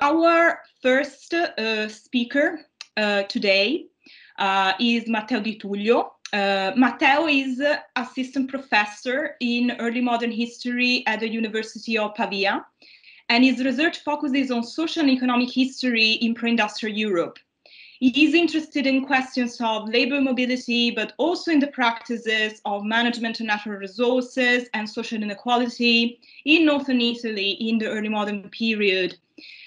Our first uh, speaker uh, today uh, is Matteo Di Tullio. Uh, Matteo is assistant professor in early modern history at the University of Pavia, and his research focuses on social and economic history in pre-industrial Europe. He is interested in questions of labor mobility, but also in the practices of management of natural resources and social inequality in northern Italy in the early modern period.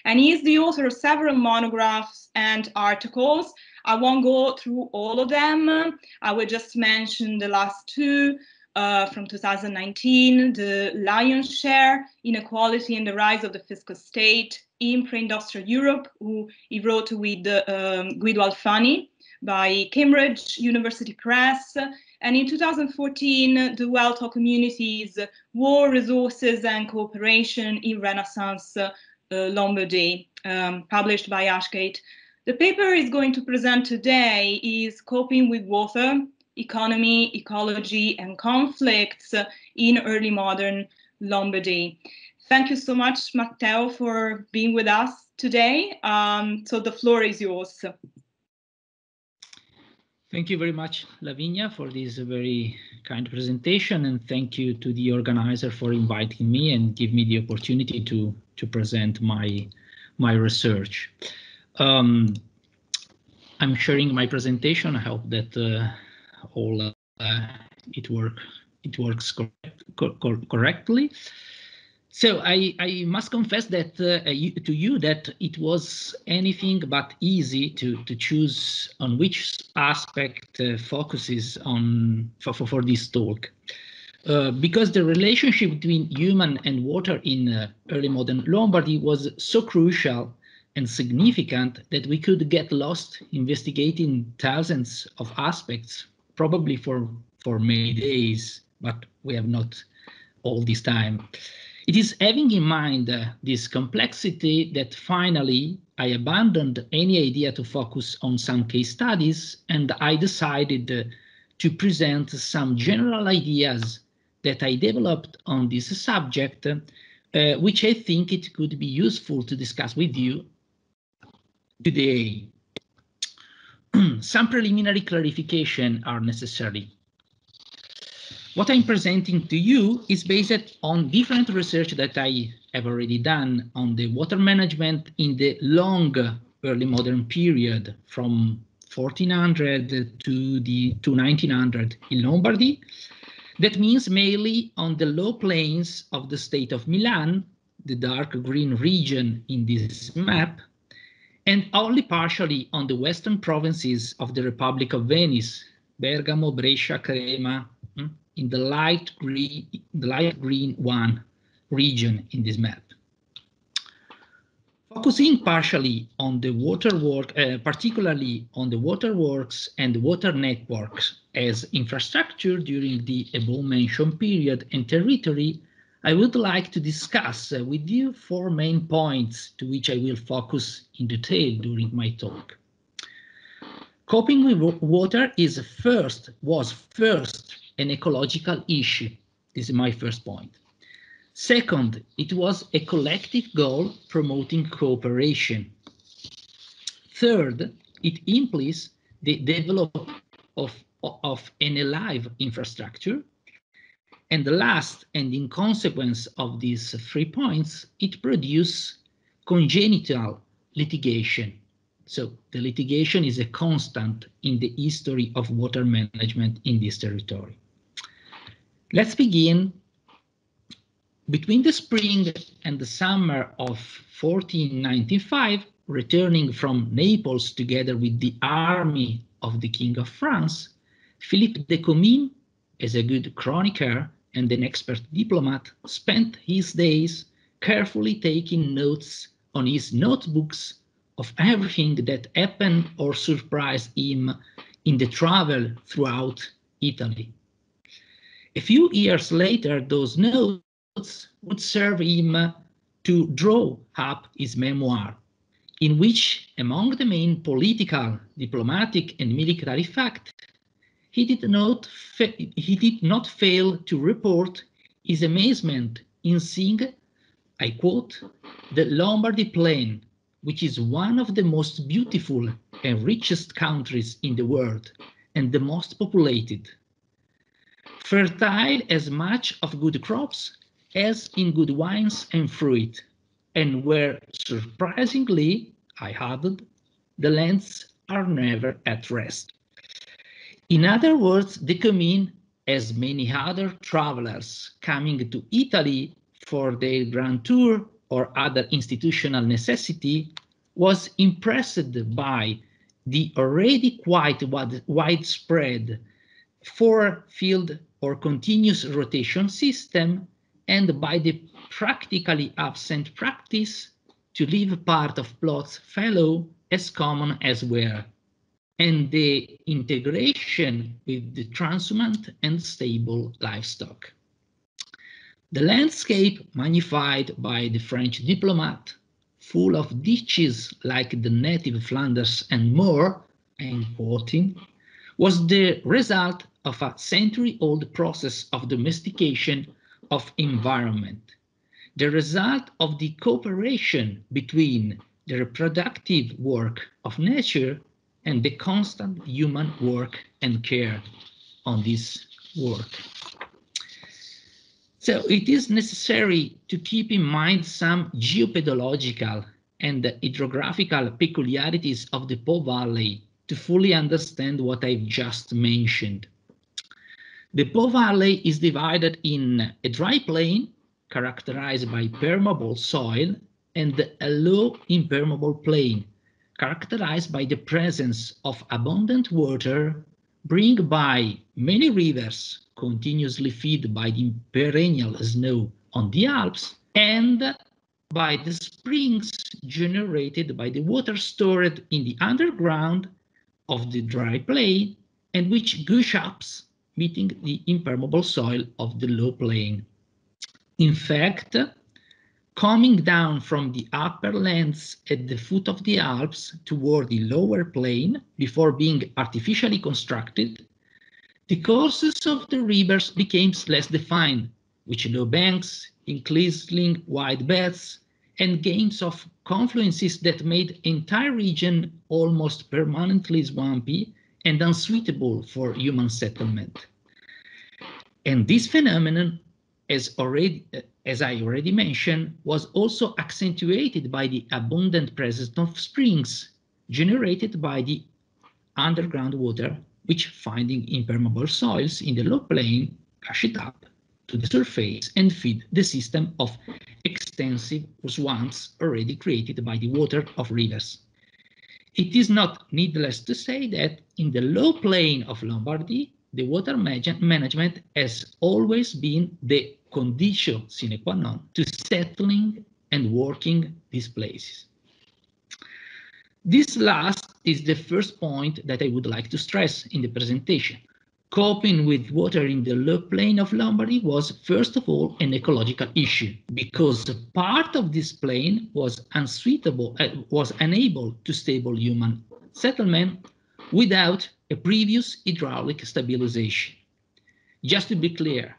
And he is the author of several monographs and articles. I won't go through all of them. I will just mention the last two uh, from 2019, the lion's share, inequality and the rise of the fiscal state in pre-industrial Europe, who he wrote with um, Guido Alfani by Cambridge University Press. And in 2014, the Wealth of Communities, War, Resources and Cooperation in Renaissance Lombardy, um, published by Ashgate. The paper is going to present today is Coping with Water, Economy, Ecology and Conflicts in Early Modern Lombardy. Thank you so much, Matteo, for being with us today. Um, so the floor is yours. Thank you very much, Lavinia, for this very kind presentation, and thank you to the organizer for inviting me and give me the opportunity to to present my my research. Um, I'm sharing my presentation. I hope that uh, all uh, it work it works correct, cor correctly. So I, I must confess that uh, to you that it was anything but easy to, to choose on which aspect uh, focuses on for, for, for this talk. Uh, because the relationship between human and water in uh, early modern Lombardy was so crucial and significant that we could get lost investigating thousands of aspects, probably for, for many days, but we have not all this time. It is having in mind uh, this complexity that finally I abandoned any idea to focus on some case studies and I decided uh, to present some general ideas that I developed on this subject, uh, which I think it could be useful to discuss with you today. some preliminary clarification are necessary. What I'm presenting to you is based on different research that I have already done on the water management in the long early modern period from 1400 to the to 1900 in Lombardy. That means mainly on the low plains of the state of Milan, the dark green region in this map, and only partially on the western provinces of the Republic of Venice, Bergamo, Brescia, Crema, hmm, in the light green, the light green one region in this map. Focusing partially on the water work, uh, particularly on the waterworks and water networks as infrastructure during the above-mentioned period and territory, I would like to discuss uh, with you four main points to which I will focus in detail during my talk. Coping with water is first, was first an ecological issue. This is my first point. Second, it was a collective goal promoting cooperation. Third, it implies the development of, of an alive infrastructure. And the last, and in consequence of these three points, it produces congenital litigation. So the litigation is a constant in the history of water management in this territory. Let's begin. Between the spring and the summer of 1495, returning from Naples together with the army of the King of France, Philippe de Comines, as a good chronicler and an expert diplomat, spent his days carefully taking notes on his notebooks of everything that happened or surprised him in the travel throughout Italy. A few years later, those notes would serve him to draw up his memoir, in which, among the main political, diplomatic, and military facts, he did not he did not fail to report his amazement in seeing, I quote, the Lombardy plain which is one of the most beautiful and richest countries in the world and the most populated. Fertile as much of good crops as in good wines and fruit, and where surprisingly, I added, the lands are never at rest. In other words, the Comines, as many other travelers coming to Italy for their grand tour or other institutional necessity, was impressed by the already quite wide, widespread four-field or continuous rotation system and by the practically absent practice to leave part of plots fallow as common as were, and the integration with the transhumant and stable livestock. The landscape magnified by the French diplomat, full of ditches like the native Flanders and more, I'm quoting, was the result of a century-old process of domestication of environment, the result of the cooperation between the reproductive work of nature and the constant human work and care on this work. So it is necessary to keep in mind some geopedological and hydrographical peculiarities of the Po Valley to fully understand what I've just mentioned. The Po Valley is divided in a dry plain characterized by permeable soil and a low impermeable plain characterized by the presence of abundant water bring by many rivers continuously fed by the perennial snow on the Alps and by the springs generated by the water stored in the underground of the dry plain and which gush up meeting the impermeable soil of the low plain. In fact, coming down from the upper lands at the foot of the Alps toward the lower plain before being artificially constructed, the courses of the rivers became less defined, with low banks, increasingly wide beds, and games of confluences that made entire region almost permanently swampy and unsuitable for human settlement. And this phenomenon, as already as I already mentioned, was also accentuated by the abundant presence of springs generated by the underground water, which finding impermeable soils in the low plain, gush it up to the surface and feed the system of extensive swamps already created by the water of rivers. It is not needless to say that in the low plain of Lombardy, the water management has always been the condition sine qua non to settling and working these places. This last is the first point that I would like to stress in the presentation. Coping with water in the low plain of Lombardy was first of all an ecological issue because part of this plain was unsuitable, uh, was unable to stable human settlement without a previous hydraulic stabilization. Just to be clear,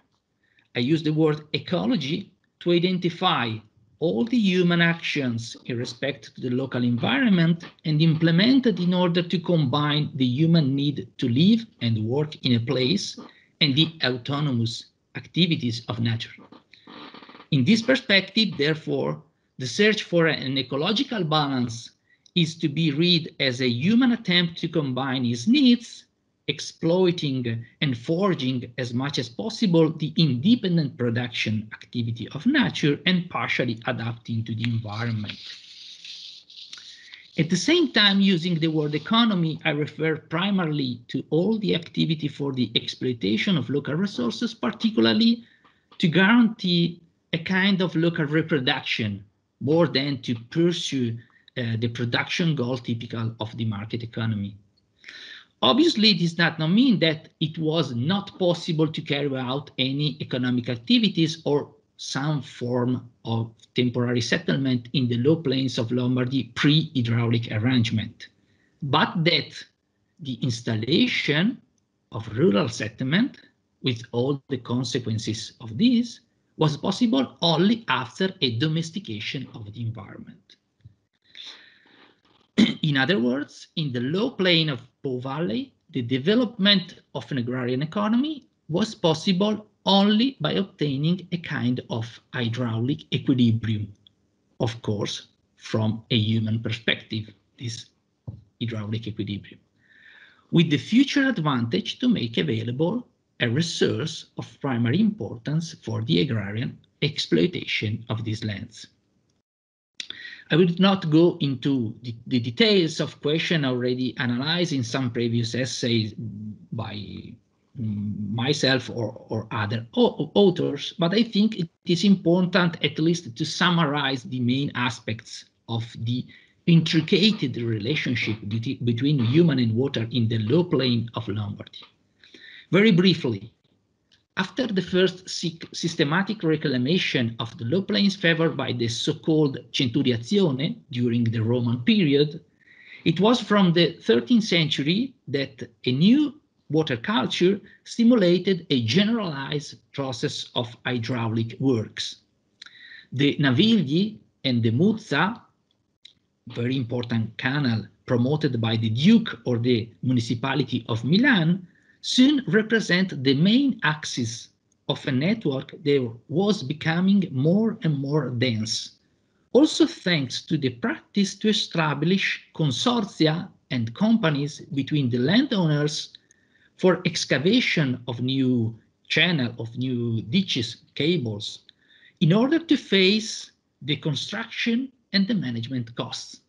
I use the word ecology to identify all the human actions in respect to the local environment and implemented in order to combine the human need to live and work in a place and the autonomous activities of nature. In this perspective, therefore, the search for an ecological balance is to be read as a human attempt to combine his needs exploiting and forging as much as possible the independent production activity of nature and partially adapting to the environment. At the same time, using the word economy, I refer primarily to all the activity for the exploitation of local resources, particularly to guarantee a kind of local reproduction more than to pursue uh, the production goal typical of the market economy. Obviously, this does not mean that it was not possible to carry out any economic activities or some form of temporary settlement in the low plains of Lombardy pre-hydraulic arrangement, but that the installation of rural settlement with all the consequences of this was possible only after a domestication of the environment. in other words, in the low plain of Po Valley, the development of an agrarian economy was possible only by obtaining a kind of hydraulic equilibrium, of course, from a human perspective, this hydraulic equilibrium, with the future advantage to make available a resource of primary importance for the agrarian exploitation of these lands. I will not go into the, the details of question already analyzed in some previous essays by myself or, or other authors, but I think it is important at least to summarize the main aspects of the intricate relationship between human and water in the low plain of Lombardy. Very briefly, after the first systematic reclamation of the low plains favored by the so-called centuriazione during the Roman period, it was from the 13th century that a new water culture stimulated a generalized process of hydraulic works. The Navigli and the Muzza, very important canal promoted by the Duke or the municipality of Milan, soon represent the main axis of a network that was becoming more and more dense. Also thanks to the practice to establish consortia and companies between the landowners for excavation of new channel, of new ditches, cables, in order to face the construction and the management costs.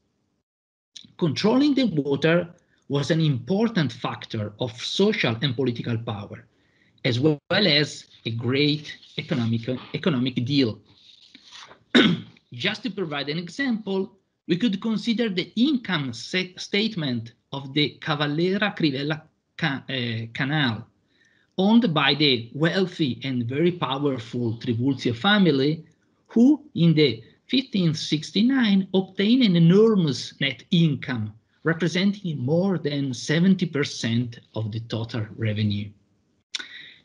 Controlling the water was an important factor of social and political power, as well as a great economic, economic deal. Just to provide an example, we could consider the income statement of the Cavallera Crivella ca uh, Canal, owned by the wealthy and very powerful Trivulzio family, who in the 1569 obtained an enormous net income representing more than 70% of the total revenue.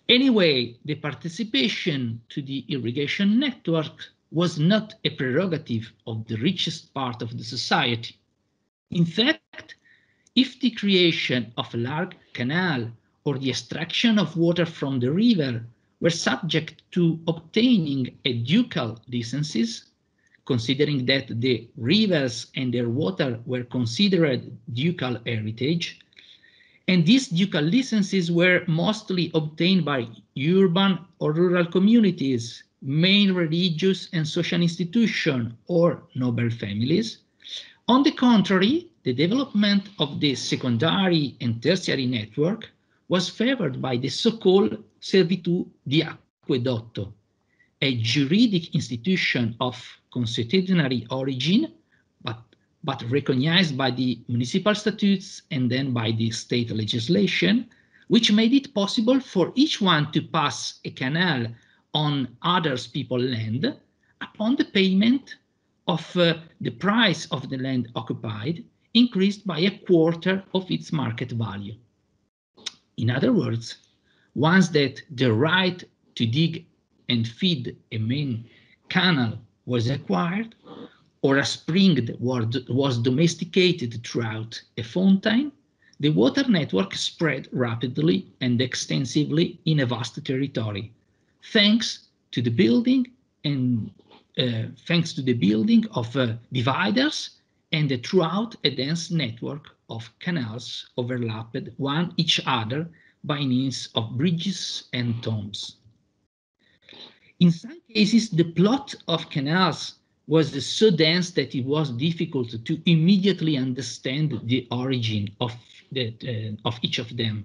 Anyway, the participation to the irrigation network was not a prerogative of the richest part of the society. In fact, if the creation of a large canal or the extraction of water from the river were subject to obtaining a ducal licenses, considering that the rivers and their water were considered ducal heritage. And these ducal licenses were mostly obtained by urban or rural communities, main religious and social institutions, or noble families. On the contrary, the development of the secondary and tertiary network was favored by the so-called servitù di acquedotto, a juridic institution of consuetudinary origin, but, but recognized by the municipal statutes and then by the state legislation, which made it possible for each one to pass a canal on others people's land upon the payment of uh, the price of the land occupied increased by a quarter of its market value. In other words, once that the right to dig and feed a main canal was acquired, or a spring was domesticated throughout a fountain, the water network spread rapidly and extensively in a vast territory, thanks to the building and uh, thanks to the building of uh, dividers and uh, throughout a dense network of canals overlapped one each other by means of bridges and tombs. In some cases, the plot of canals was so dense that it was difficult to immediately understand the origin of, the, uh, of each of them.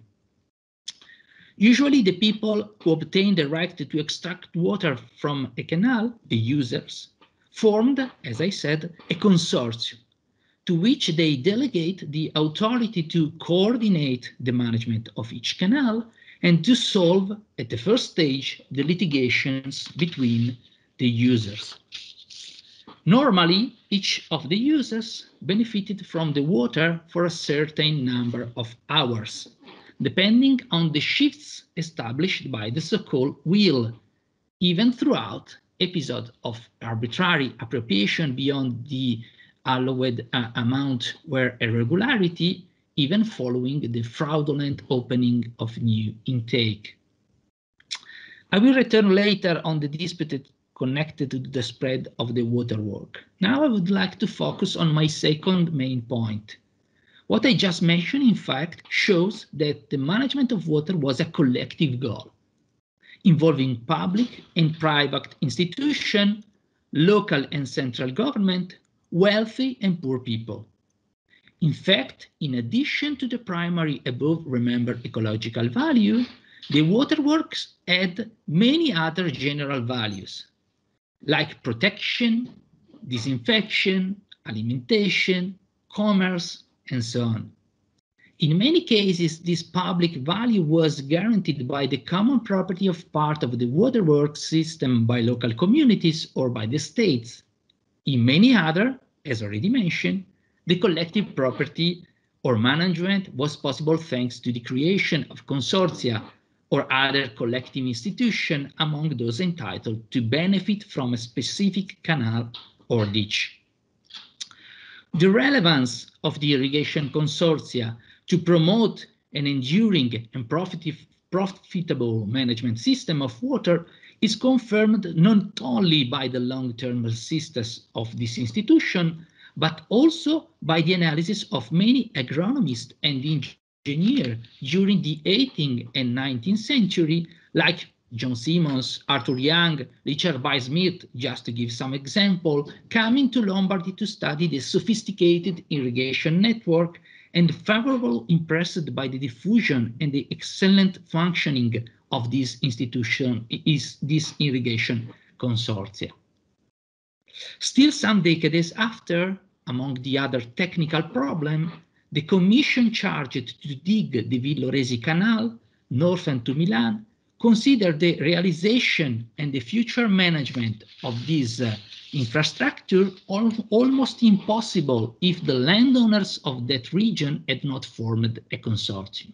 Usually the people who obtained the right to extract water from a canal, the users, formed, as I said, a consortium to which they delegate the authority to coordinate the management of each canal and to solve, at the first stage, the litigations between the users. Normally, each of the users benefited from the water for a certain number of hours, depending on the shifts established by the so-called will, even throughout episode of arbitrary appropriation beyond the allowed uh, amount were irregularity, even following the fraudulent opening of new intake. I will return later on the dispute connected to the spread of the waterwork. Now I would like to focus on my second main point. What I just mentioned, in fact, shows that the management of water was a collective goal, involving public and private institutions, local and central government, wealthy and poor people. In fact, in addition to the primary above remembered ecological value, the waterworks had many other general values, like protection, disinfection, alimentation, commerce, and so on. In many cases, this public value was guaranteed by the common property of part of the waterworks system by local communities or by the states. In many other, as already mentioned, the collective property or management was possible thanks to the creation of consortia or other collective institution among those entitled to benefit from a specific canal or ditch. The relevance of the irrigation consortia to promote an enduring and profitable management system of water is confirmed not only by the long-term persistence of this institution, but also by the analysis of many agronomists and engineers during the 18th and 19th century, like John Symonds, Arthur Young, Richard Baird Smith, just to give some example, coming to Lombardy to study the sophisticated irrigation network and favorable impressed by the diffusion and the excellent functioning of this institution is this irrigation consortia. Still some decades after, among the other technical problem, the commission charged to dig the Villoresi Canal, northern to Milan, considered the realization and the future management of this uh, infrastructure al almost impossible if the landowners of that region had not formed a consortium.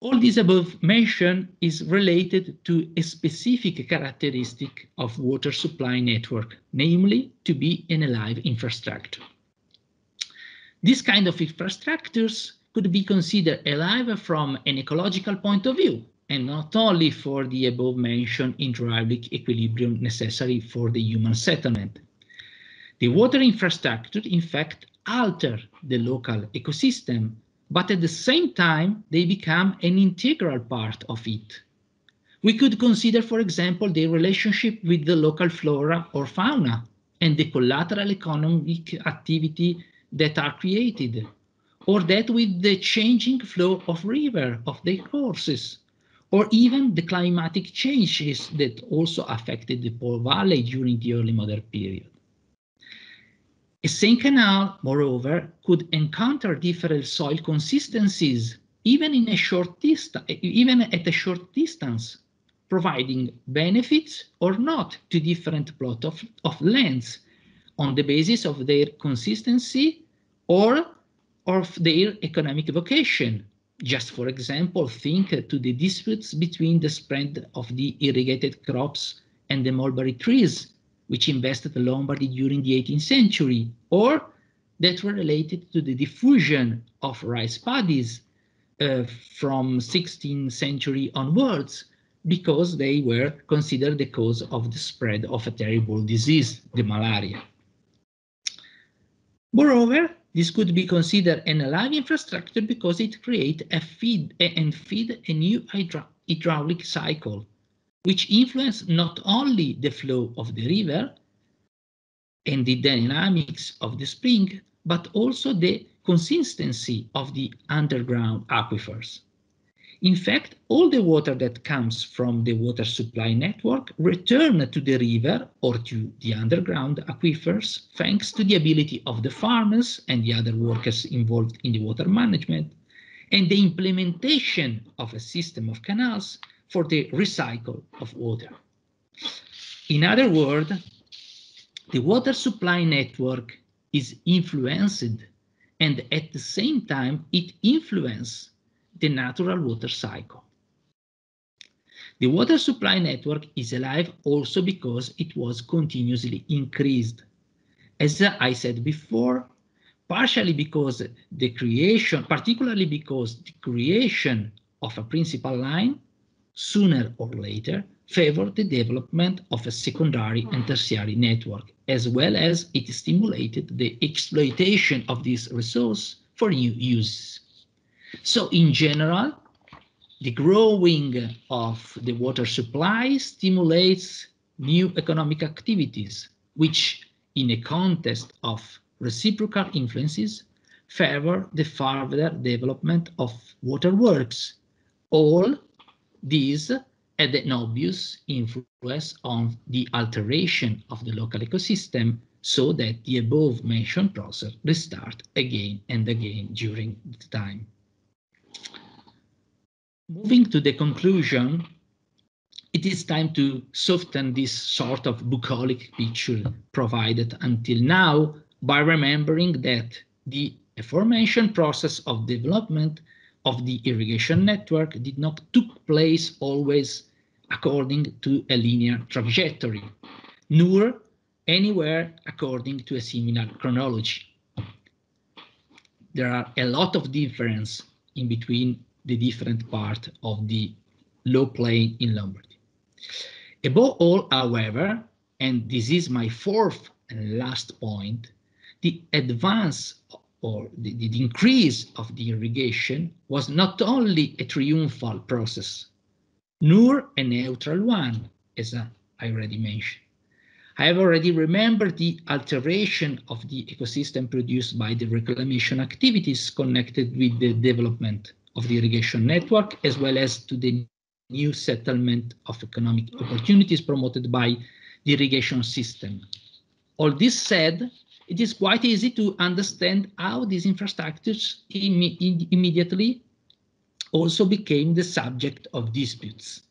All this above mentioned is related to a specific characteristic of water supply network, namely to be an alive infrastructure. This kind of infrastructures could be considered alive from an ecological point of view, and not only for the above-mentioned hydraulic equilibrium necessary for the human settlement. The water infrastructure, in fact, alter the local ecosystem, but at the same time, they become an integral part of it. We could consider, for example, the relationship with the local flora or fauna and the collateral economic activity that are created, or that with the changing flow of river, of their courses, or even the climatic changes that also affected the Po Valley during the early modern period. A same canal, moreover, could encounter different soil consistencies even in a short distance, even at a short distance, providing benefits or not to different plots of, of lands on the basis of their consistency or of their economic vocation. Just for example, think to the disputes between the spread of the irrigated crops and the mulberry trees, which invested Lombardy during the 18th century, or that were related to the diffusion of rice paddies uh, from 16th century onwards, because they were considered the cause of the spread of a terrible disease, the malaria. Moreover, this could be considered an alive infrastructure because it creates a feed and feed a new hydra hydraulic cycle, which influence not only the flow of the river and the dynamics of the spring, but also the consistency of the underground aquifers. In fact, all the water that comes from the water supply network return to the river or to the underground aquifers thanks to the ability of the farmers and the other workers involved in the water management and the implementation of a system of canals for the recycle of water. In other words, the water supply network is influenced and at the same time it influences the natural water cycle. The water supply network is alive also because it was continuously increased. As I said before, partially because the creation, particularly because the creation of a principal line, sooner or later, favored the development of a secondary and tertiary network, as well as it stimulated the exploitation of this resource for new use. So in general, the growing of the water supply stimulates new economic activities, which in a context of reciprocal influences favor the further development of waterworks. All these had an obvious influence on the alteration of the local ecosystem so that the above mentioned process restart again and again during the time. Moving to the conclusion, it is time to soften this sort of bucolic picture provided until now by remembering that the aforementioned process of development of the irrigation network did not took place always according to a linear trajectory, nor anywhere according to a similar chronology. There are a lot of difference in between the different part of the low plain in Lombardy. Above all, however, and this is my fourth and last point, the advance or the, the, increase of the irrigation was not only a triumphal process, nor a neutral one, as I already mentioned. I have already remembered the alteration of the ecosystem produced by the reclamation activities connected with the development of the irrigation network, as well as to the new settlement of economic opportunities promoted by the irrigation system. All this said, it is quite easy to understand how these infrastructures Im immediately also became the subject of disputes.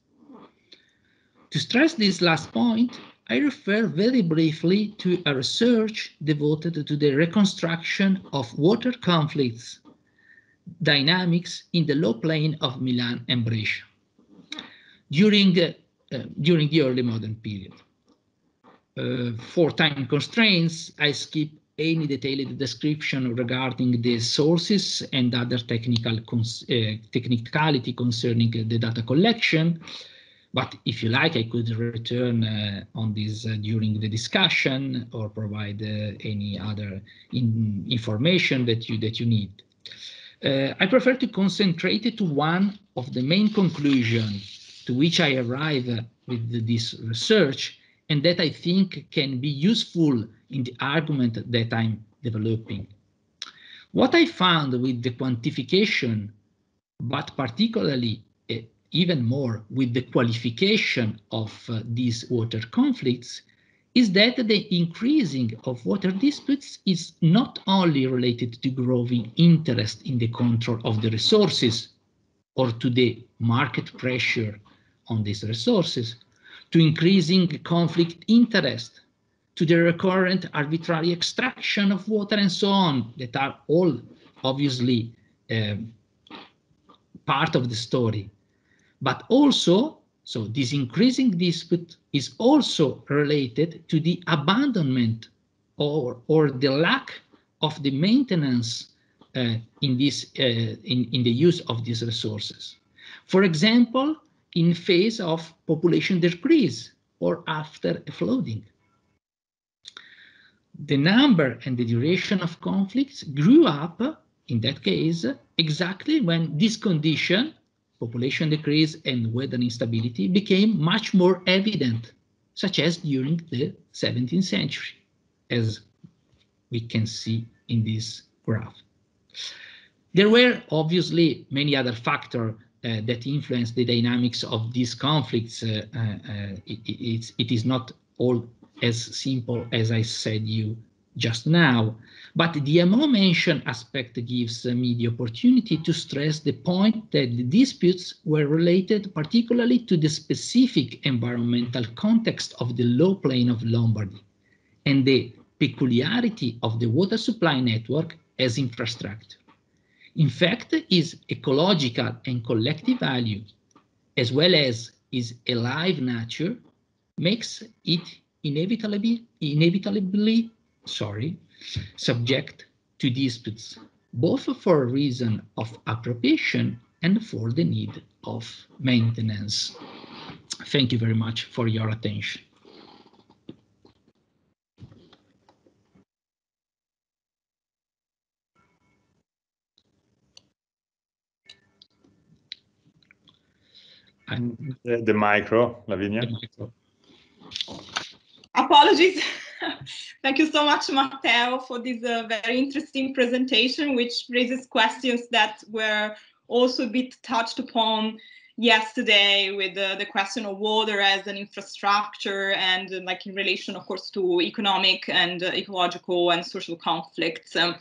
To stress this last point, I refer very briefly to a research devoted to the reconstruction of water conflicts dynamics in the low plain of Milan and Brescia during, uh, during the early modern period. Uh, for time constraints, I skip any detailed description regarding the sources and other technical cons uh, technicality concerning the data collection. But if you like, I could return uh, on this uh, during the discussion or provide uh, any other in information that you that you need. Uh, I prefer to concentrate to one of the main conclusions to which I arrive with this research and that I think can be useful in the argument that I'm developing. What I found with the quantification, but particularly uh, even more with the qualification of uh, these water conflicts, is that the increasing of water disputes is not only related to growing interest in the control of the resources or to the market pressure on these resources, to increasing conflict interest, to the recurrent arbitrary extraction of water and so on, that are all obviously um, part of the story. But also, so this increasing dispute is also related to the abandonment or, or the lack of the maintenance uh, in, this, uh, in, in the use of these resources. For example, in phase of population decrease or after a flooding. The number and the duration of conflicts grew up, in that case, exactly when this condition, population decrease and weather instability, became much more evident, such as during the 17th century, as we can see in this graph. There were obviously many other factors uh, that influence the dynamics of these conflicts, uh, uh, it, it's, it is not all as simple as I said you just now. But the above mentioned aspect gives me the opportunity to stress the point that the disputes were related particularly to the specific environmental context of the low plain of Lombardy and the peculiarity of the water supply network as infrastructure in fact is ecological and collective value, as well as is alive nature, makes it inevitably, inevitably sorry, subject to disputes, both for a reason of appropriation and for the need of maintenance. Thank you very much for your attention. And the, the micro, Lavinia. The micro. Apologies. Thank you so much, Matteo, for this uh, very interesting presentation, which raises questions that were also a bit touched upon yesterday with the, the question of water as an infrastructure and uh, like in relation, of course, to economic and uh, ecological and social conflicts. Um,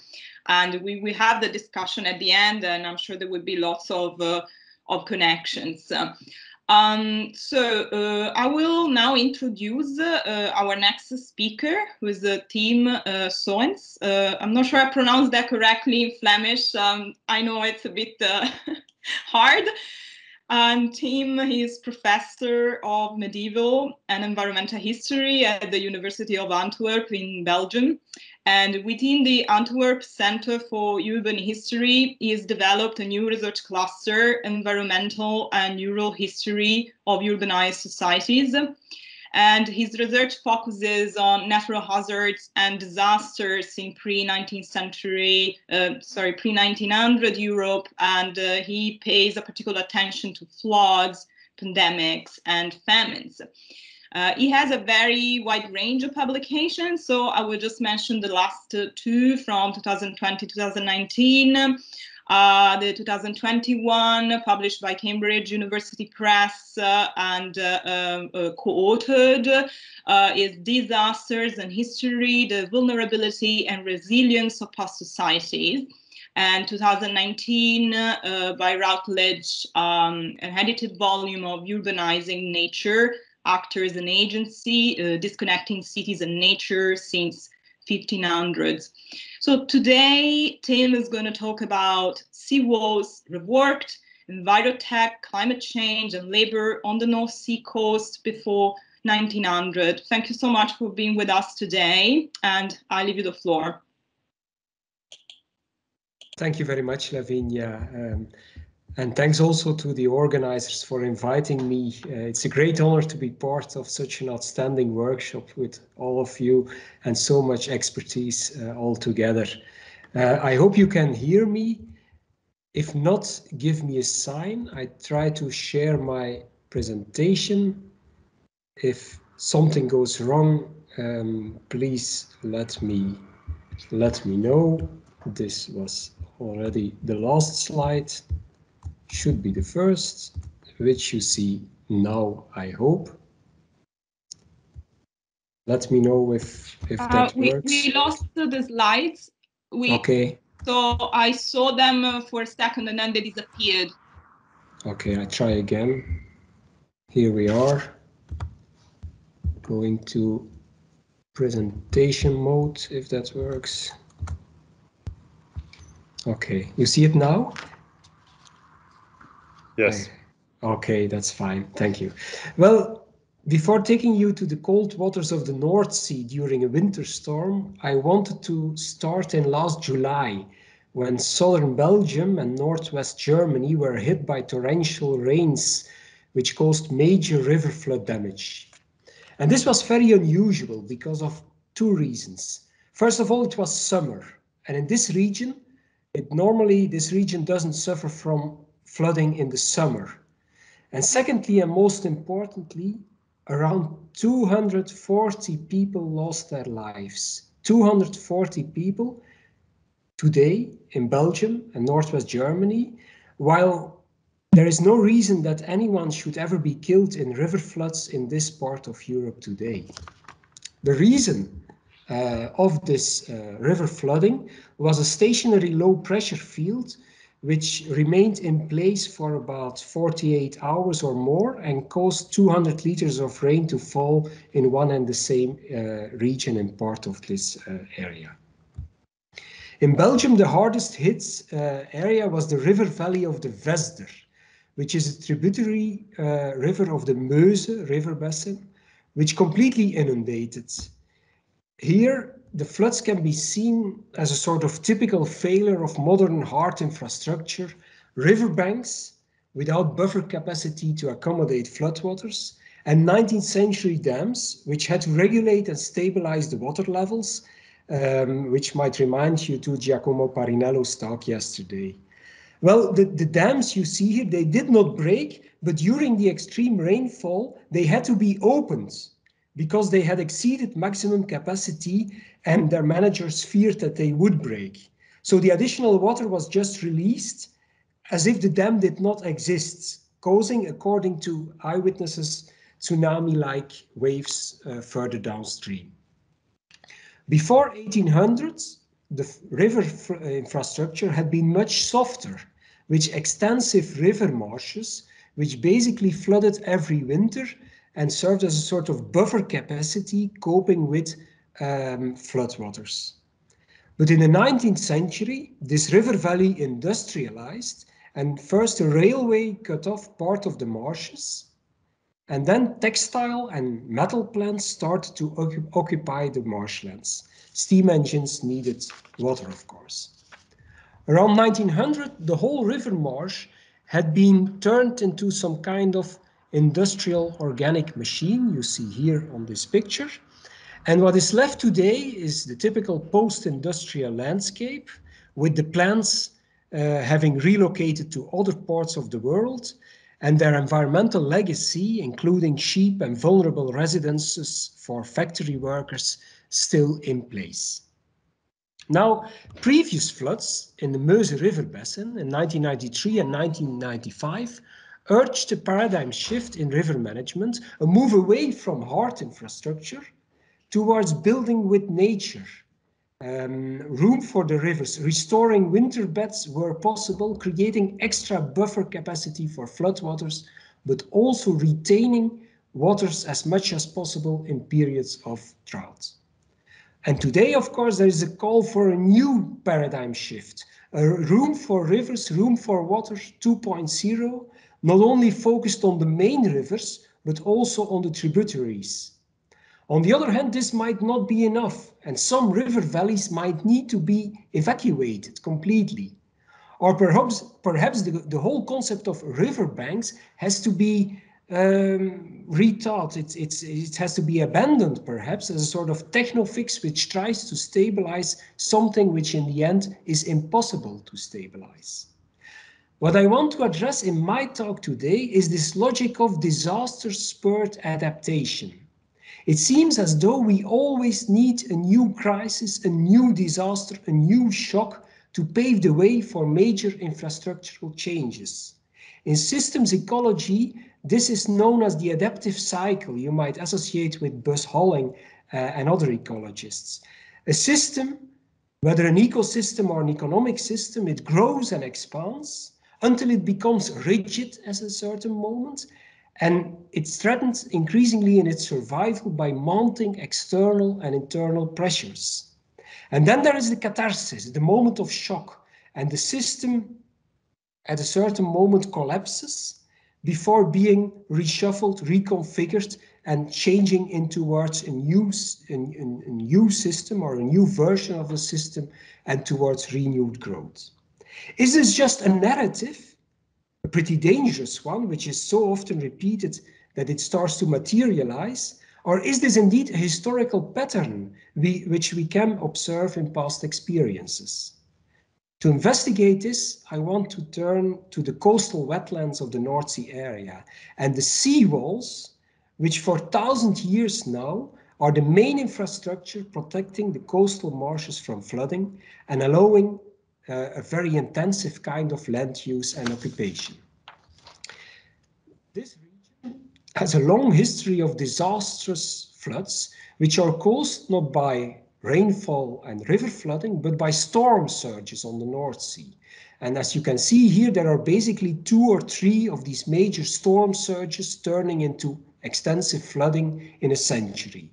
and we, we have the discussion at the end, and I'm sure there will be lots of, uh, of connections. Um, so uh, I will now introduce uh, our next speaker, who is uh, Tim uh, Soens. Uh, I'm not sure I pronounced that correctly in Flemish. Um, I know it's a bit uh, hard. And Tim is professor of medieval and environmental history at the University of Antwerp in Belgium. And within the Antwerp Center for Urban History is developed a new research cluster, Environmental and Rural History of Urbanized Societies. And his research focuses on natural hazards and disasters in pre-19th century, uh, sorry, pre-1900 Europe, and uh, he pays a particular attention to floods, pandemics, and famines. Uh, he has a very wide range of publications, so I will just mention the last two from 2020-2019. Uh, the 2021 published by Cambridge University Press uh, and uh, um, uh co-authored uh, is Disasters and History, the Vulnerability and Resilience of Past Societies and 2019 uh, by Routledge, um, an edited volume of Urbanizing Nature, actors and agency, uh, disconnecting cities and nature since 1500s. So today, Tim is going to talk about seawalls reworked, envirotech, climate change, and labor on the North Sea coast before 1900. Thank you so much for being with us today, and I leave you the floor. Thank you very much, Lavinia. Um, and thanks also to the organizers for inviting me. Uh, it's a great honor to be part of such an outstanding workshop with all of you and so much expertise uh, all together. Uh, I hope you can hear me. If not, give me a sign. I try to share my presentation. If something goes wrong, um, please let me let me know. This was already the last slide should be the first, which you see now, I hope. Let me know if, if uh, that we, works. We lost the slides. We, okay. So I saw them uh, for a second and then they disappeared. Okay, I try again. Here we are. Going to presentation mode, if that works. Okay, you see it now? Yes. Okay, that's fine. Thank you. Well, before taking you to the cold waters of the North Sea during a winter storm, I wanted to start in last July when southern Belgium and northwest Germany were hit by torrential rains which caused major river flood damage. And this was very unusual because of two reasons. First of all, it was summer. And in this region, it normally, this region doesn't suffer from flooding in the summer. And secondly, and most importantly, around 240 people lost their lives. 240 people today in Belgium and Northwest Germany, while there is no reason that anyone should ever be killed in river floods in this part of Europe today. The reason uh, of this uh, river flooding was a stationary low pressure field which remained in place for about 48 hours or more and caused 200 liters of rain to fall in one and the same uh, region and part of this uh, area. In Belgium, the hardest hit uh, area was the river valley of the Vesder, which is a tributary uh, river of the Meuse river basin, which completely inundated. Here, the floods can be seen as a sort of typical failure of modern hard infrastructure, riverbanks without buffer capacity to accommodate floodwaters, and 19th century dams, which had to regulate and stabilize the water levels, um, which might remind you to Giacomo Parrinello's talk yesterday. Well, the, the dams you see here, they did not break, but during the extreme rainfall, they had to be opened because they had exceeded maximum capacity and their managers feared that they would break. So the additional water was just released as if the dam did not exist, causing, according to eyewitnesses, tsunami-like waves uh, further downstream. Before 1800, the river infrastructure had been much softer, with extensive river marshes, which basically flooded every winter and served as a sort of buffer capacity coping with um, floodwaters. But in the 19th century, this river valley industrialized and first a railway cut off part of the marshes and then textile and metal plants started to occupy the marshlands. Steam engines needed water, of course. Around 1900, the whole river marsh had been turned into some kind of industrial organic machine you see here on this picture. And what is left today is the typical post-industrial landscape with the plants uh, having relocated to other parts of the world and their environmental legacy, including cheap and vulnerable residences for factory workers, still in place. Now, previous floods in the Meuse River Basin in 1993 and 1995 urged a paradigm shift in river management, a move away from hard infrastructure towards building with nature. Um, room for the rivers, restoring winter beds where possible, creating extra buffer capacity for floodwaters, but also retaining waters as much as possible in periods of drought. And today, of course, there is a call for a new paradigm shift, a room for rivers, room for water 2.0, not only focused on the main rivers, but also on the tributaries. On the other hand, this might not be enough, and some river valleys might need to be evacuated completely. Or perhaps, perhaps the, the whole concept of river banks has to be um, rethought. It's, it's, it has to be abandoned, perhaps, as a sort of techno fix which tries to stabilize something which in the end is impossible to stabilize. What I want to address in my talk today is this logic of disaster spurred adaptation. It seems as though we always need a new crisis, a new disaster, a new shock to pave the way for major infrastructural changes. In systems ecology, this is known as the adaptive cycle you might associate with Buzz Holling uh, and other ecologists. A system, whether an ecosystem or an economic system, it grows and expands until it becomes rigid at a certain moment and it threatens increasingly in its survival by mounting external and internal pressures. And then there is the catharsis, the moment of shock, and the system at a certain moment collapses before being reshuffled, reconfigured, and changing into towards a new, a, a new system or a new version of the system and towards renewed growth. Is this just a narrative, a pretty dangerous one, which is so often repeated that it starts to materialize? Or is this indeed a historical pattern we, which we can observe in past experiences? To investigate this, I want to turn to the coastal wetlands of the North Sea area and the seawalls, which for thousand years now are the main infrastructure protecting the coastal marshes from flooding and allowing uh, a very intensive kind of land use and occupation. This region has a long history of disastrous floods, which are caused not by rainfall and river flooding, but by storm surges on the North Sea. And as you can see here, there are basically two or three of these major storm surges turning into extensive flooding in a century.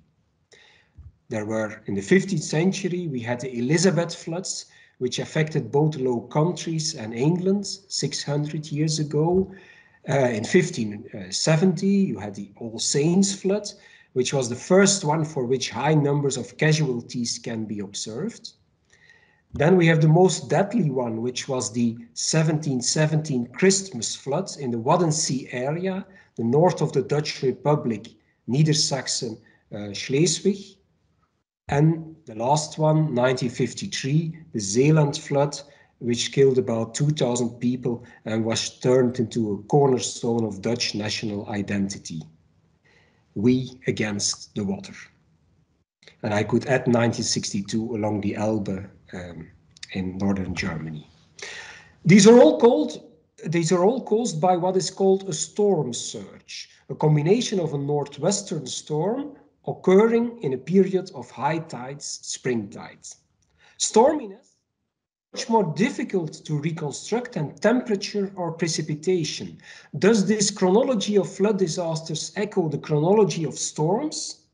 There were, in the 15th century, we had the Elizabeth floods, which affected both Low Countries and England 600 years ago. Uh, in 1570, you had the All Saints flood, which was the first one for which high numbers of casualties can be observed. Then we have the most deadly one, which was the 1717 Christmas flood in the Waddenzee area, the north of the Dutch Republic, Niedersachsen, uh, Schleswig. And the last one, 1953, the Zeeland flood, which killed about 2,000 people and was turned into a cornerstone of Dutch national identity. We against the water. And I could add 1962 along the Elbe um, in northern Germany. These are all called these are all caused by what is called a storm surge, a combination of a northwestern storm occurring in a period of high tides, spring tides. Storminess much more difficult to reconstruct than temperature or precipitation. Does this chronology of flood disasters echo the chronology of storms?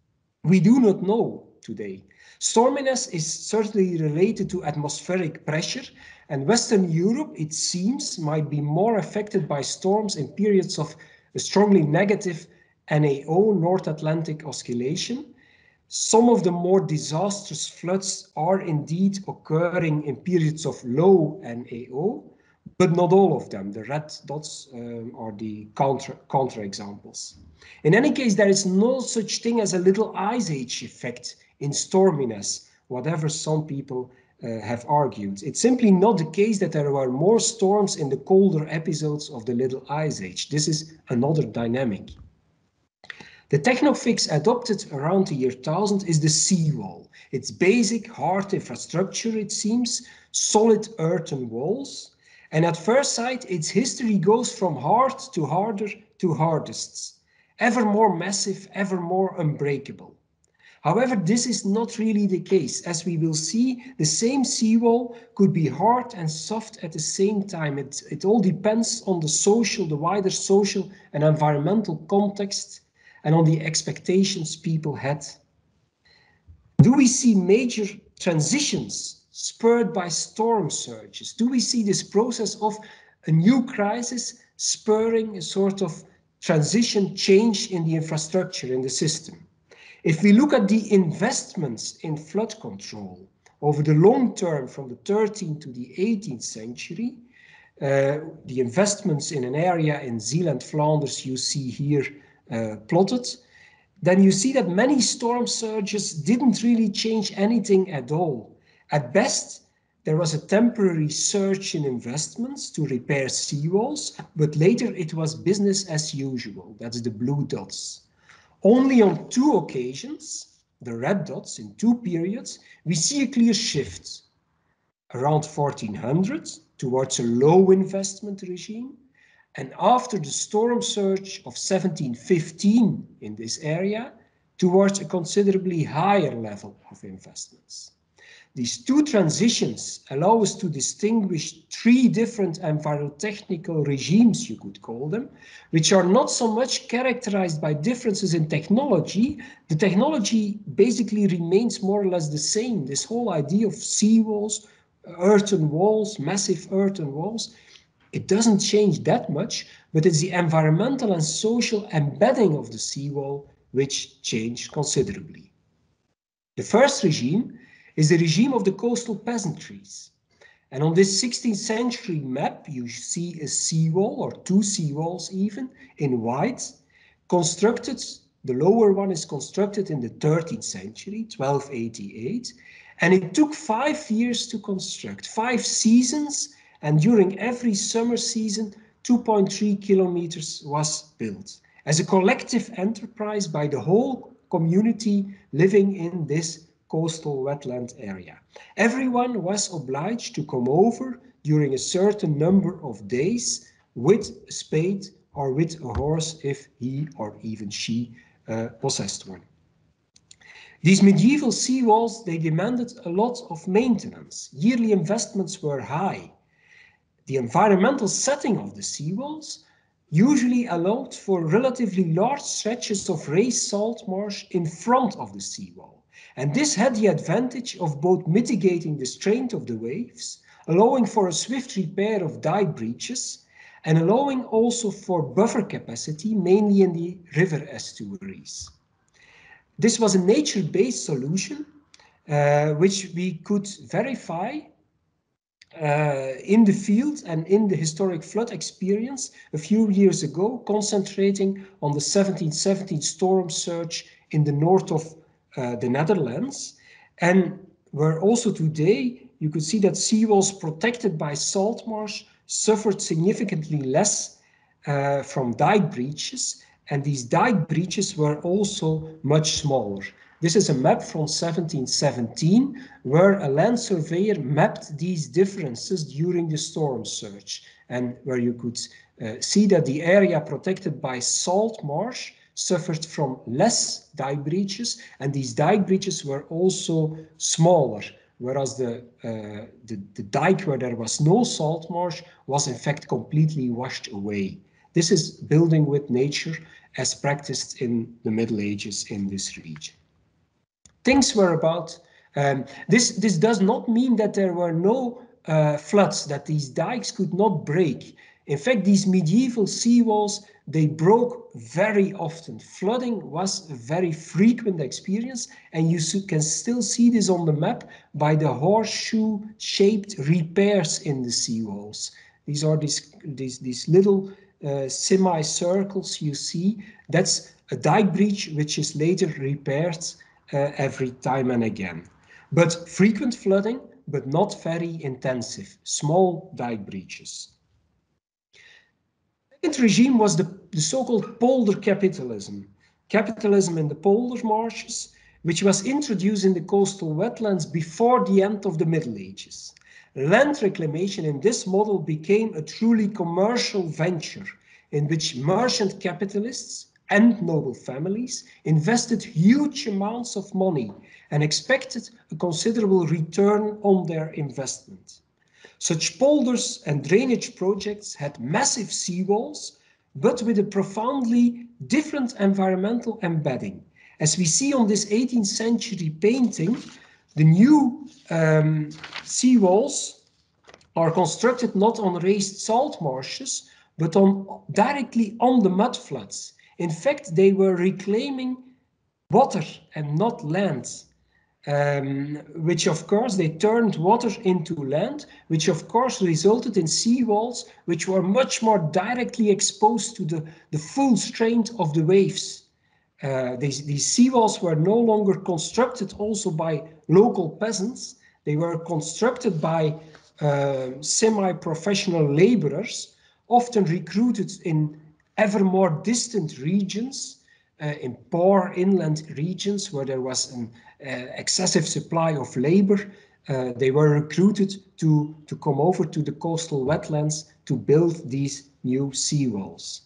We do not know today. Storminess is certainly related to atmospheric pressure and Western Europe, it seems, might be more affected by storms in periods of strongly negative NAO, North Atlantic oscillation. Some of the more disastrous floods are indeed occurring in periods of low NAO, but not all of them. The red dots um, are the counter, counter examples. In any case, there is no such thing as a little ice age effect in storminess, whatever some people uh, have argued. It's simply not the case that there were more storms in the colder episodes of the Little Ice Age. This is another dynamic. The technofix adopted around the year 1000 is the seawall. It's basic, hard infrastructure, it seems, solid earthen walls. And at first sight, its history goes from hard to harder to hardest, ever more massive, ever more unbreakable. However, this is not really the case. As we will see, the same seawall could be hard and soft at the same time. It, it all depends on the social, the wider social and environmental context and on the expectations people had. Do we see major transitions spurred by storm surges? Do we see this process of a new crisis spurring a sort of transition change in the infrastructure in the system? If we look at the investments in flood control over the long term from the 13th to the 18th century, uh, the investments in an area in Zeeland, Flanders, you see here Uh, plotted, then you see that many storm surges didn't really change anything at all. At best, there was a temporary surge in investments to repair seawalls, but later it was business as usual. That's the blue dots. Only on two occasions, the red dots in two periods, we see a clear shift. Around 1400 towards a low investment regime and after the storm surge of 1715 in this area towards a considerably higher level of investments. These two transitions allow us to distinguish three different envirotechnical regimes, you could call them, which are not so much characterized by differences in technology. The technology basically remains more or less the same. This whole idea of seawalls, earthen walls, massive earthen walls, it doesn't change that much, but it's the environmental and social embedding of the seawall which change considerably. The first regime is the regime of the coastal peasantries. And on this 16th century map, you see a seawall or two seawalls even in white, constructed, the lower one is constructed in the 13th century, 1288, and it took five years to construct, five seasons, and during every summer season, 2.3 kilometers was built as a collective enterprise by the whole community living in this coastal wetland area. Everyone was obliged to come over during a certain number of days with a spade or with a horse if he or even she uh, possessed one. These medieval seawalls, they demanded a lot of maintenance. Yearly investments were high. The environmental setting of the seawalls usually allowed for relatively large stretches of raised salt marsh in front of the seawall. And this had the advantage of both mitigating the strength of the waves, allowing for a swift repair of dike breaches, and allowing also for buffer capacity, mainly in the river estuaries. this was a nature-based solution, uh, which we could verify uh, in the field and in the historic flood experience a few years ago, concentrating on the 1717 storm surge in the north of uh, the Netherlands. And where also today you could see that seawalls protected by salt marsh suffered significantly less uh, from dike breaches, and these dike breaches were also much smaller. This is a map from 1717 where a land surveyor mapped these differences during the storm surge and where you could uh, see that the area protected by salt marsh suffered from less dike breaches and these dike breaches were also smaller whereas the, uh, the, the dike where there was no salt marsh was in fact completely washed away. This is building with nature as practiced in the Middle Ages in this region. Things were about, um, this, this does not mean that there were no uh, floods, that these dikes could not break. In fact, these medieval seawalls, they broke very often. Flooding was a very frequent experience, and you can still see this on the map by the horseshoe-shaped repairs in the seawalls. These are these, these, these little uh, semicircles you see. That's a dike breach which is later repaired uh, every time and again. But frequent flooding, but not very intensive, small dike breaches. Second regime was the, the so-called polder capitalism. Capitalism in the polder marshes, which was introduced in the coastal wetlands before the end of the Middle Ages. Land reclamation in this model became a truly commercial venture in which merchant capitalists and noble families invested huge amounts of money and expected a considerable return on their investment. Such polders and drainage projects had massive seawalls, but with a profoundly different environmental embedding. As we see on this 18th century painting, the new um, seawalls are constructed not on raised salt marshes, but on directly on the mudflats. In fact, they were reclaiming water and not land, um, which of course they turned water into land, which of course resulted in seawalls which were much more directly exposed to the, the full strength of the waves. Uh, these, these seawalls were no longer constructed also by local peasants. They were constructed by uh, semi-professional laborers, often recruited in ever more distant regions, uh, in poor inland regions where there was an uh, excessive supply of labor, uh, they were recruited to, to come over to the coastal wetlands to build these new seawalls.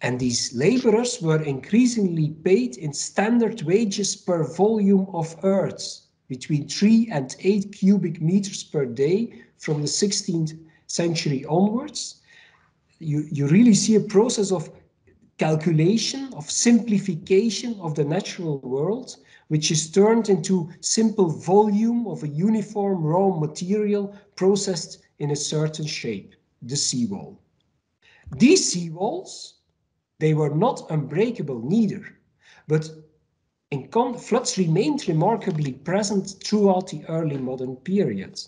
And these laborers were increasingly paid in standard wages per volume of earth, between 3 and 8 cubic meters per day from the 16th century onwards you, you really see a process of calculation, of simplification of the natural world, which is turned into simple volume of a uniform raw material processed in a certain shape, the seawall. These seawalls, they were not unbreakable neither, but in floods remained remarkably present throughout the early modern period.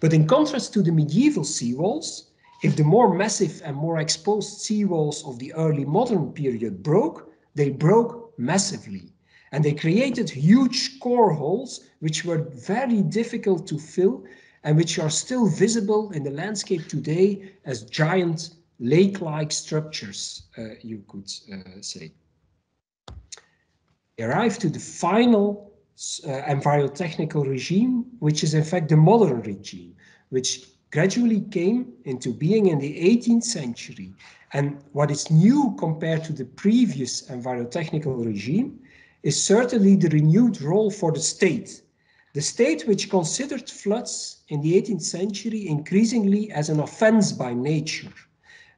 But in contrast to the medieval seawalls, if the more massive and more exposed seawalls of the early modern period broke, they broke massively. And they created huge scour holes, which were very difficult to fill and which are still visible in the landscape today as giant lake-like structures, uh, you could uh, say. They arrived to the final uh, envirotechnical regime, which is in fact the modern regime, which gradually came into being in the 18th century. And what is new compared to the previous envirotechnical regime is certainly the renewed role for the state. The state which considered floods in the 18th century increasingly as an offense by nature,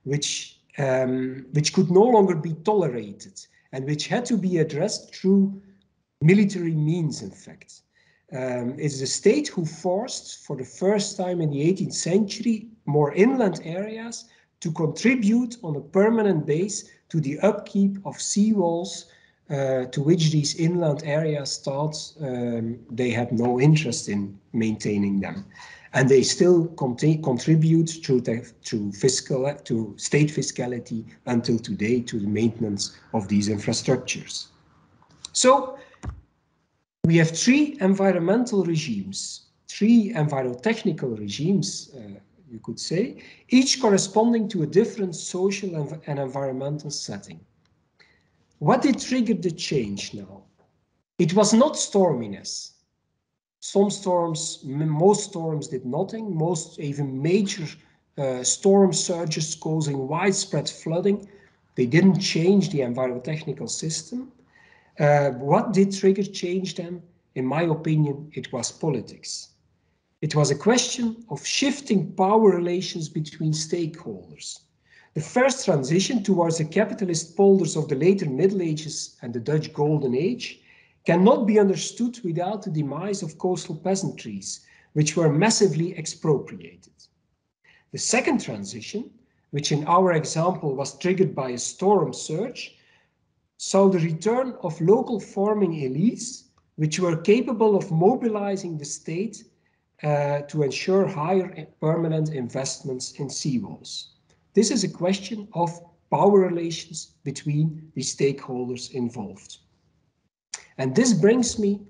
which, um, which could no longer be tolerated and which had to be addressed through military means, in fact um, is the state who forced, for the first time in the 18th century, more inland areas to contribute on a permanent base to the upkeep of seawalls uh, to which these inland areas thought um, they had no interest in maintaining them. And they still contribute through fiscal, to state fiscality until today to the maintenance of these infrastructures. So we have three environmental regimes, three envirotechnical regimes, uh, you could say, each corresponding to a different social and, and environmental setting. What did trigger the change now? It was not storminess. Some storms, most storms did nothing, most even major uh, storm surges causing widespread flooding. They didn't change the envirotechnical system. Uh, what did trigger change then? In my opinion, it was politics. It was a question of shifting power relations between stakeholders. The first transition towards the capitalist polders of the later Middle Ages and the Dutch Golden Age cannot be understood without the demise of coastal peasantries, which were massively expropriated. The second transition, which in our example was triggered by a storm surge, saw the return of local farming elites, which were capable of mobilizing the state uh, to ensure higher permanent investments in seawalls. This is a question of power relations between the stakeholders involved. And this brings me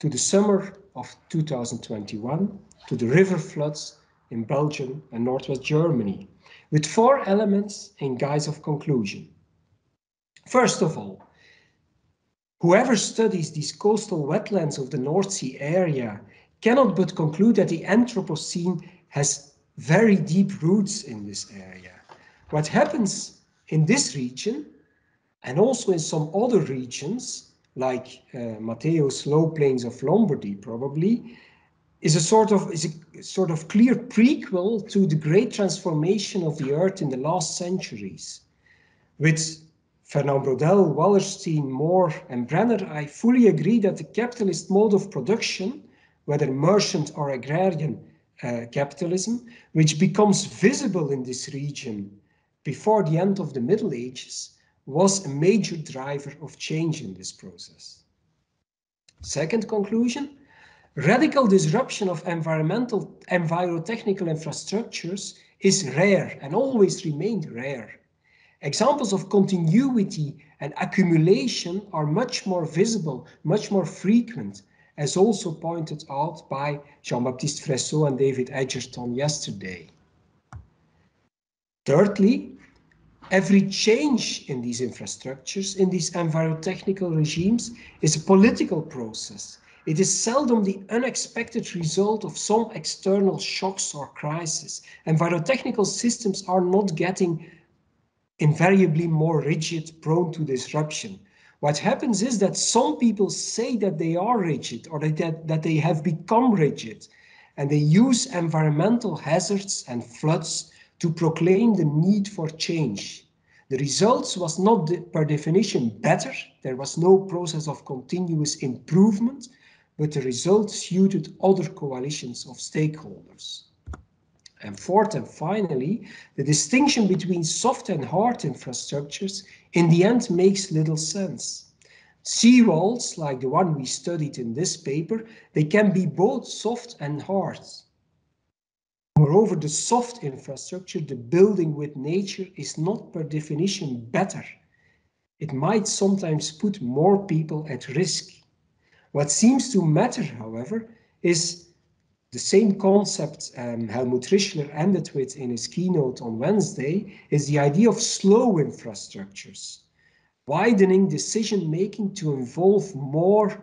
to the summer of 2021, to the river floods in Belgium and Northwest Germany, with four elements in guise of conclusion. First of all, whoever studies these coastal wetlands of the North Sea area cannot but conclude that the Anthropocene has very deep roots in this area. What happens in this region and also in some other regions like uh, Matteo's low plains of Lombardy probably is a sort of is a sort of clear prequel to the great transformation of the earth in the last centuries. With Fernand Braudel, Wallerstein, Moore and Brenner, I fully agree that the capitalist mode of production, whether merchant or agrarian uh, capitalism, which becomes visible in this region before the end of the Middle Ages, was a major driver of change in this process. Second conclusion, radical disruption of environmental, envirotechnical infrastructures is rare and always remained rare. Examples of continuity and accumulation are much more visible, much more frequent, as also pointed out by Jean-Baptiste Fressoz and David Edgerton yesterday. Thirdly, every change in these infrastructures, in these envirotechnical regimes, is a political process. It is seldom the unexpected result of some external shocks or crisis. Envirotechnical systems are not getting invariably more rigid, prone to disruption. What happens is that some people say that they are rigid or that, that they have become rigid and they use environmental hazards and floods to proclaim the need for change. The results was not per definition better, there was no process of continuous improvement, but the results suited other coalitions of stakeholders. And fourth and finally, the distinction between soft and hard infrastructures in the end makes little sense. Seawalls, like the one we studied in this paper, they can be both soft and hard. Moreover, the soft infrastructure, the building with nature, is not per definition better. It might sometimes put more people at risk. What seems to matter, however, is the same concept um, Helmuth Trischler ended with in his keynote on Wednesday is the idea of slow infrastructures, widening decision making to involve more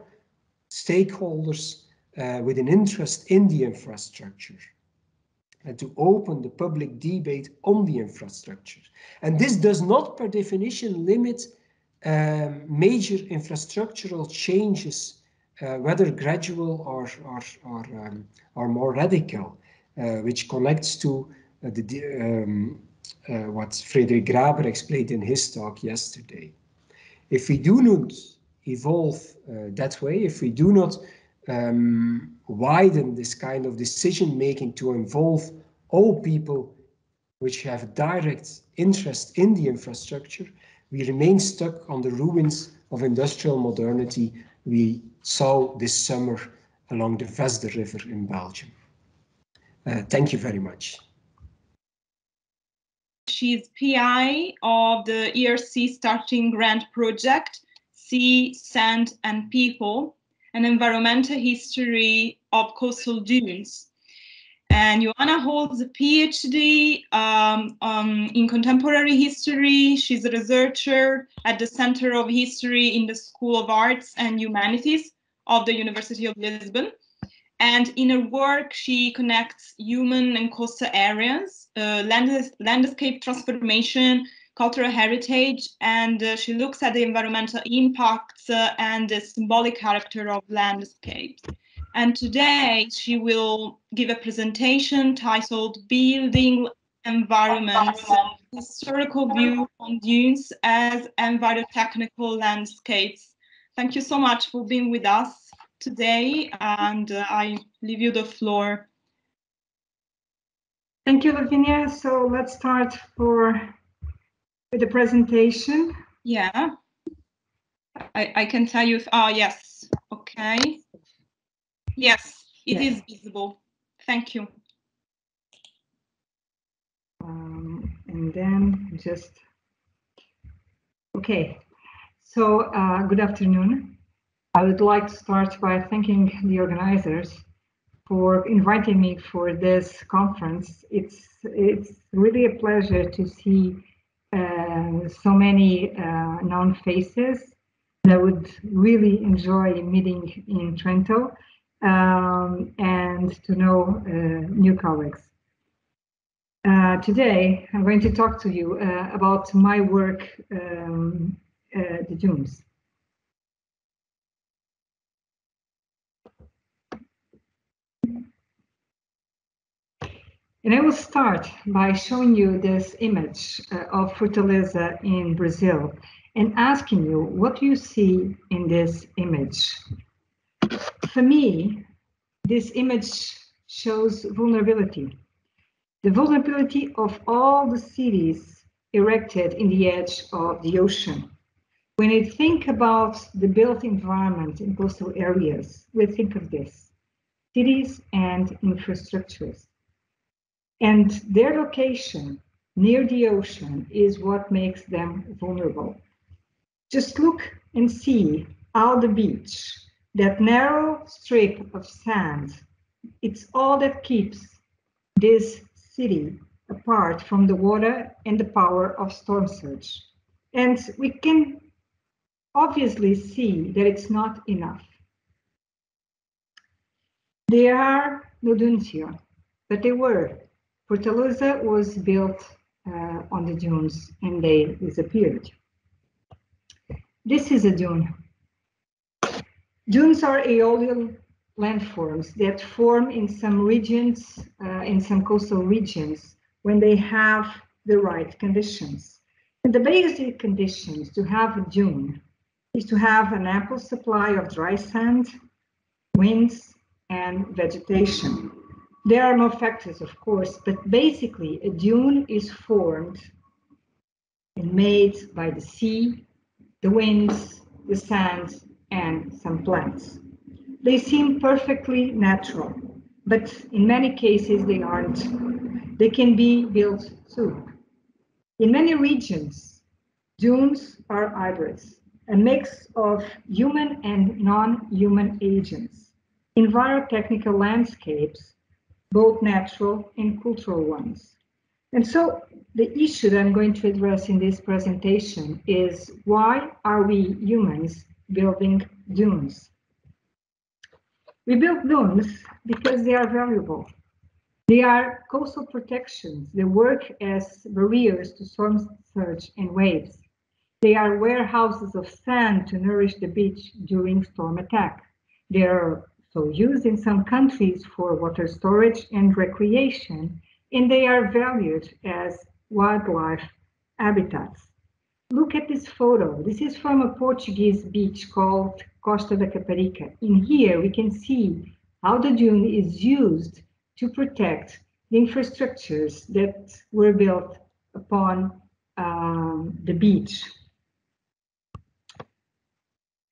stakeholders uh, with an interest in the infrastructure and to open the public debate on the infrastructure. And this does not per definition limit um, major infrastructural changes uh, whether gradual or, or, or, um, or more radical, uh, which connects to uh, the, um, what Frédéric Graber explained in his talk yesterday. If we do not evolve that way, if we do not um, widen this kind of decision making to involve all people which have direct interest in the infrastructure, we remain stuck on the ruins of industrial modernity we saw this summer along the Vesdre River in Belgium. Uh, thank you very much. She's PI of the ERC Starting Grant Project, Sea, Sand and People, an environmental history of coastal dunes. And Joana holds a PhD um, um, in contemporary history. She's a researcher at the Center of History in the School of Arts and Humanities of the University of Lisbon. And in her work, she connects human and coastal areas, uh, land landscape transformation, cultural heritage, and uh, she looks at the environmental impacts uh, and the symbolic character of landscapes. And today she will give a presentation titled Building Environments, Historical View on Dunes as Envirotechnical Landscapes. Thank you so much for being with us today and uh, I leave you the floor. Thank you, Lavinia. So let's start for with the presentation. Yeah. I, I can tell you if, ah, yes, okay. Yes, it is visible. Thank you. Um, and then just, okay. So uh, good afternoon. I would like to start by thanking the organizers for inviting me for this conference. It's it's really a pleasure to see uh, so many uh, known faces. I would really enjoy meeting in Trento um, and to know uh, new colleagues. Uh, today, I'm going to talk to you uh, about my work, um, the dunes. And I will start by showing you this image uh, of Fortaleza in Brazil and asking you what do you see in this image? For me, this image shows vulnerability. The vulnerability of all the cities erected in the edge of the ocean. When we think about the built environment in coastal areas, we think of this, cities and infrastructures. And their location near the ocean is what makes them vulnerable. Just look and see how the beach that narrow strip of sand, it's all that keeps this city apart from the water and the power of storm surge. And we can obviously see that it's not enough. There are dunes here, but they were. Fortaleza was built uh, on the dunes and they disappeared. This is a dune. Dunes are aeolian landforms that form in some regions, uh, in some coastal regions, when they have the right conditions. And the basic conditions to have a dune is to have an ample supply of dry sand, winds, and vegetation. There are more factors, of course, but basically a dune is formed and made by the sea, the winds, the sand, and some plants. They seem perfectly natural, but in many cases they aren't. They can be built too. In many regions, dunes are hybrids, a mix of human and non-human agents, envirotechnical landscapes, both natural and cultural ones. And so the issue that I'm going to address in this presentation is why are we humans building dunes. We build dunes because they are valuable. They are coastal protections. They work as barriers to storm surge and waves. They are warehouses of sand to nourish the beach during storm attack. They are so used in some countries for water storage and recreation, and they are valued as wildlife habitats. Look at this photo. This is from a Portuguese beach called Costa da Caparica. In here, we can see how the dune is used to protect the infrastructures that were built upon um, the beach.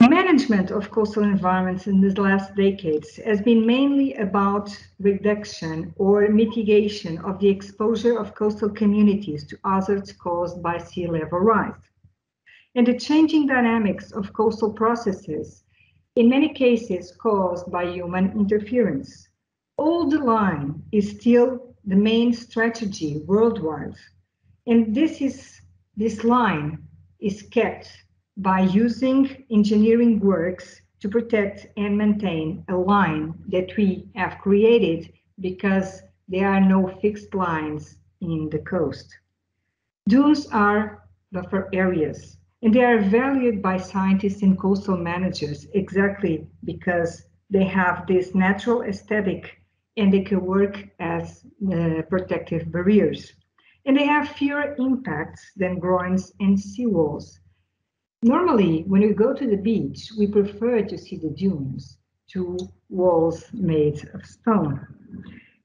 management of coastal environments in the last decades has been mainly about reduction or mitigation of the exposure of coastal communities to hazards caused by sea level rise. And the changing dynamics of coastal processes, in many cases caused by human interference. The line is still the main strategy worldwide. And this is this line is kept by using engineering works to protect and maintain a line that we have created because there are no fixed lines in the coast. Dunes are buffer areas and they are valued by scientists and coastal managers exactly because they have this natural aesthetic and they can work as uh, protective barriers. And they have fewer impacts than groins and seawalls Normally, when we go to the beach, we prefer to see the dunes, to walls made of stone.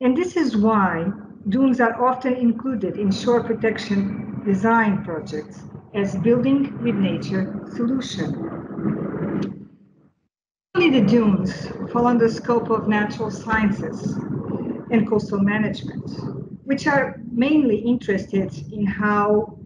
And this is why dunes are often included in shore protection design projects as building with nature solution. Only the dunes fall under the scope of natural sciences and coastal management, which are mainly interested in how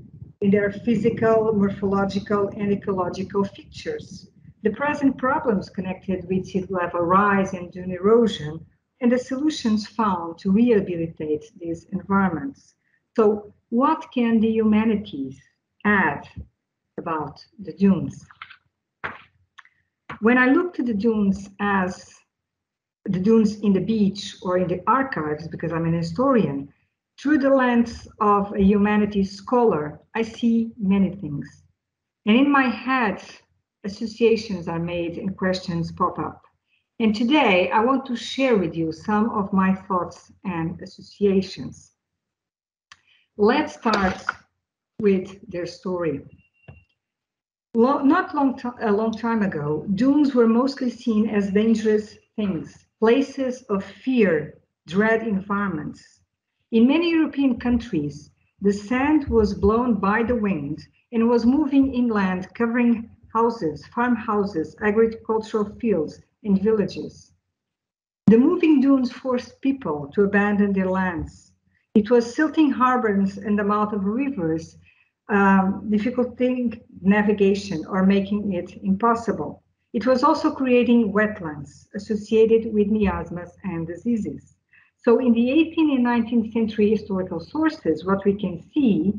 in their physical, morphological, and ecological features, the present problems connected with sea level rise and dune erosion, and the solutions found to rehabilitate these environments. So what can the humanities about the dunes? When I look to the dunes as the dunes in the beach or in the archives, because I'm an historian, through the lens of a humanities scholar, I see many things. And in my head, associations are made and questions pop up. And today I want to share with you some of my thoughts and associations. Let's start with their story. not long a long time ago, dunes were mostly seen as dangerous things, places of fear, dread environments. In many European countries, the sand was blown by the wind and was moving inland, covering houses, farmhouses, agricultural fields, and villages. The moving dunes forced people to abandon their lands. It was silting harbors and the mouth of rivers, um, difficulting navigation or making it impossible. It was also creating wetlands associated with miasmas and diseases. So in the 18th and 19th century historical sources, what we can see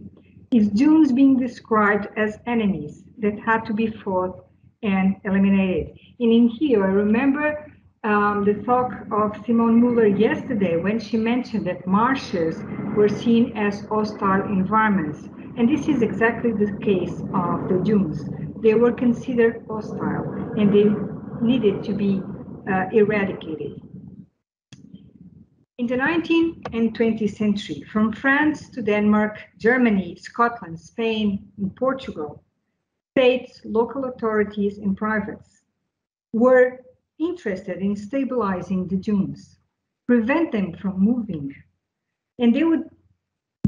is dunes being described as enemies that had to be fought and eliminated. And in here, I remember um, the talk of Simone Muller yesterday when she mentioned that marshes were seen as hostile environments. And this is exactly the case of the dunes. They were considered hostile and they needed to be uh, eradicated. In the 19th and 20th century, from France to Denmark, Germany, Scotland, Spain, and Portugal, states, local authorities, and privates were interested in stabilizing the dunes, prevent them from moving. And they would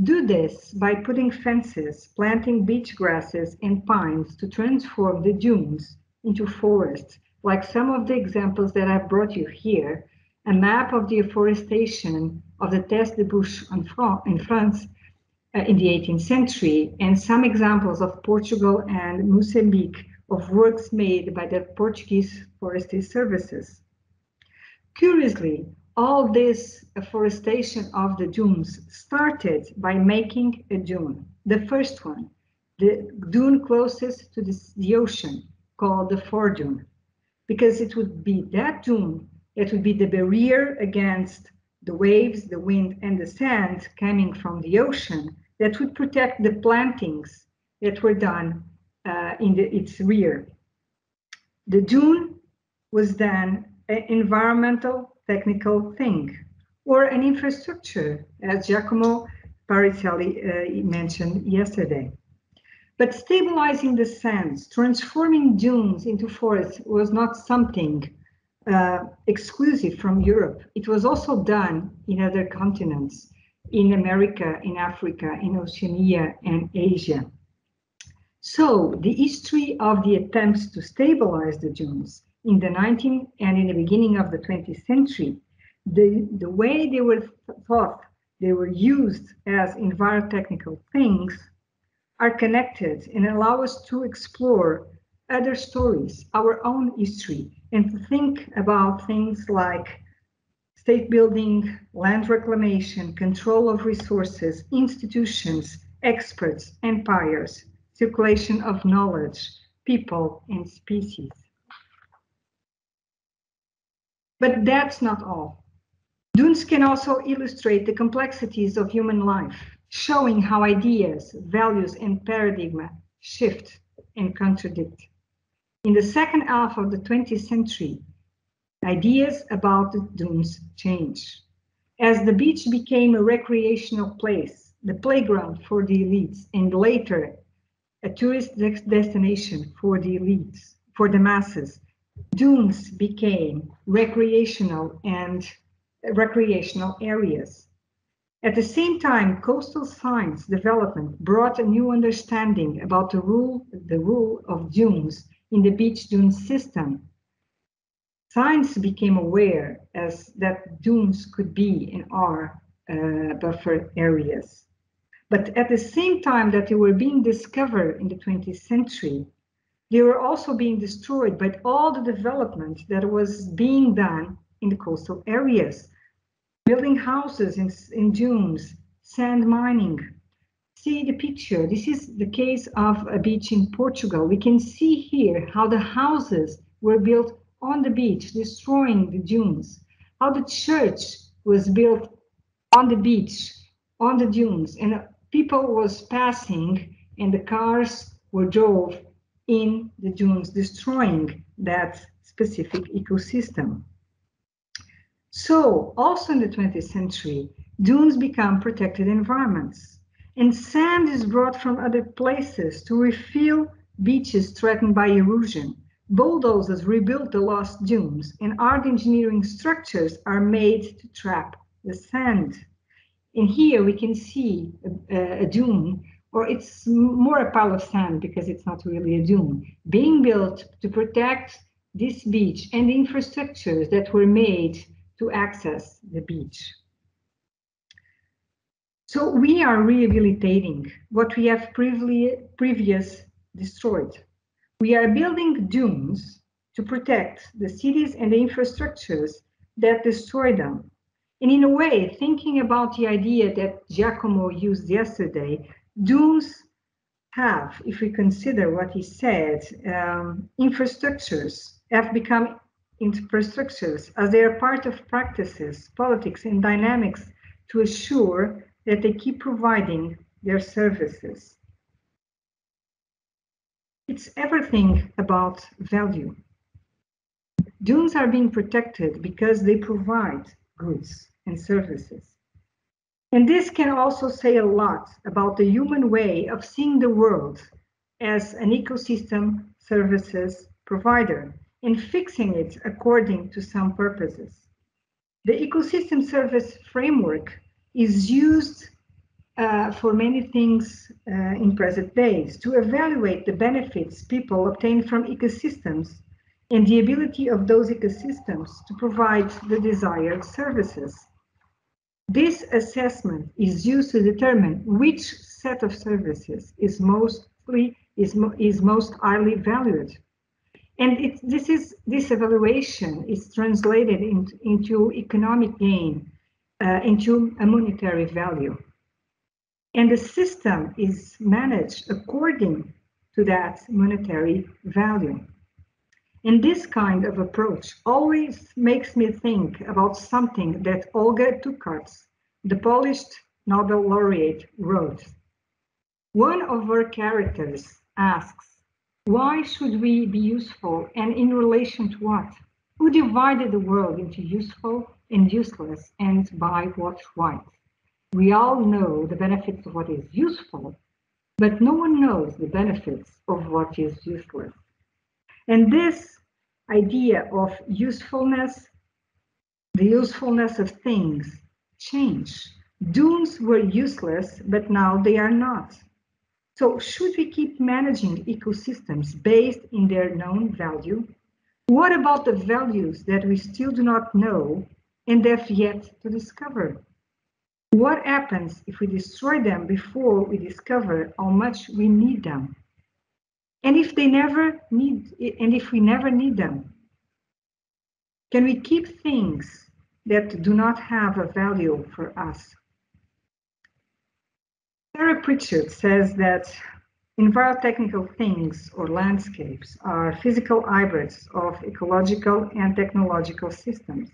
do this by putting fences, planting beach grasses and pines to transform the dunes into forests, like some of the examples that I've brought you here, a map of the afforestation of the Teste de Buch in France uh, in the 18th century, and some examples of Portugal and Mozambique of works made by the Portuguese Forestry Services. Curiously, all this afforestation of the dunes started by making a dune, the first one, the dune closest to the, the ocean, called the foredune, because it would be that dune it would be the barrier against the waves, the wind, and the sand coming from the ocean that would protect the plantings that were done uh, in the, its rear. The dune was then an environmental technical thing or an infrastructure, as Giacomo Parrinello uh, mentioned yesterday. But stabilizing the sands, transforming dunes into forests was not something uh, exclusive from Europe. It was also done in other continents, in America, in Africa, in Oceania, and Asia. So the history of the attempts to stabilize the dunes in the 19th and in the beginning of the 20th century, the, the way they were thought they were used as envirotechnical things are connected and allow us to explore other stories, our own history, and to think about things like state building, land reclamation, control of resources, institutions, experts, empires, circulation of knowledge, people, and species. But that's not all. Dunes can also illustrate the complexities of human life, showing how ideas, values, and paradigm shift and contradict. In the second half of the 20th century, ideas about the dunes change. As the beach became a recreational place, the playground for the elites, and later a tourist destination for the elites, for the masses, dunes became recreational and recreational areas. At the same time, coastal science development brought a new understanding about the rule, the rule of dunes in the beach dune system. Science became aware as that dunes could be and are uh, buffer areas. But at the same time that they were being discovered in the 20th century, they were also being destroyed by all the development that was being done in the coastal areas. Building houses in, in dunes, sand mining. See the picture. This is the case of a beach in Portugal. We can see here how the houses were built on the beach, destroying the dunes. How the church was built on the beach, on the dunes, and people was passing and the cars were drove in the dunes, destroying that specific ecosystem. So also in the 20th century, dunes become protected environments and sand is brought from other places to refill beaches threatened by erosion. Bulldozers rebuild the lost dunes and art engineering structures are made to trap the sand. And here we can see a, a dune, or it's more a pile of sand because it's not really a dune, being built to protect this beach and the infrastructures that were made to access the beach. So we are rehabilitating what we have previously previous destroyed. We are building dunes to protect the cities and the infrastructures that destroy them. And in a way, thinking about the idea that Giacomo used yesterday, dunes have, if we consider what he said, um, infrastructures have become infrastructures as they are part of practices, politics, and dynamics to assure that they keep providing their services. It's everything about value. Dunes are being protected because they provide goods and services. And this can also say a lot about the human way of seeing the world as an ecosystem services provider and fixing it according to some purposes. The ecosystem service framework is used uh, for many things uh, in present days to evaluate the benefits people obtain from ecosystems and the ability of those ecosystems to provide the desired services. This assessment is used to determine which set of services is mostly is, is most highly valued. And it, this is this evaluation is translated in, into economic gain, uh, into a monetary value. And the system is managed according to that monetary value. And this kind of approach always makes me think about something that Olga Tokarczuk, the Polish Nobel laureate, wrote. One of her characters asks, why should we be useful and in relation to what? Who divided the world into useful and useless and by what right? We all know the benefits of what is useful, but no one knows the benefits of what is useless. And this idea of usefulness, the usefulness of things, change. Dunes were useless, but now they are not. So should we keep managing ecosystems based in their known value? What about the values that we still do not know and have yet to discover? What happens if we destroy them before we discover how much we need them? And if they never need, and if we never need them, can we keep things that do not have a value for us? Sara Pritchard says that envirotechnical things or landscapes are physical hybrids of ecological and technological systems.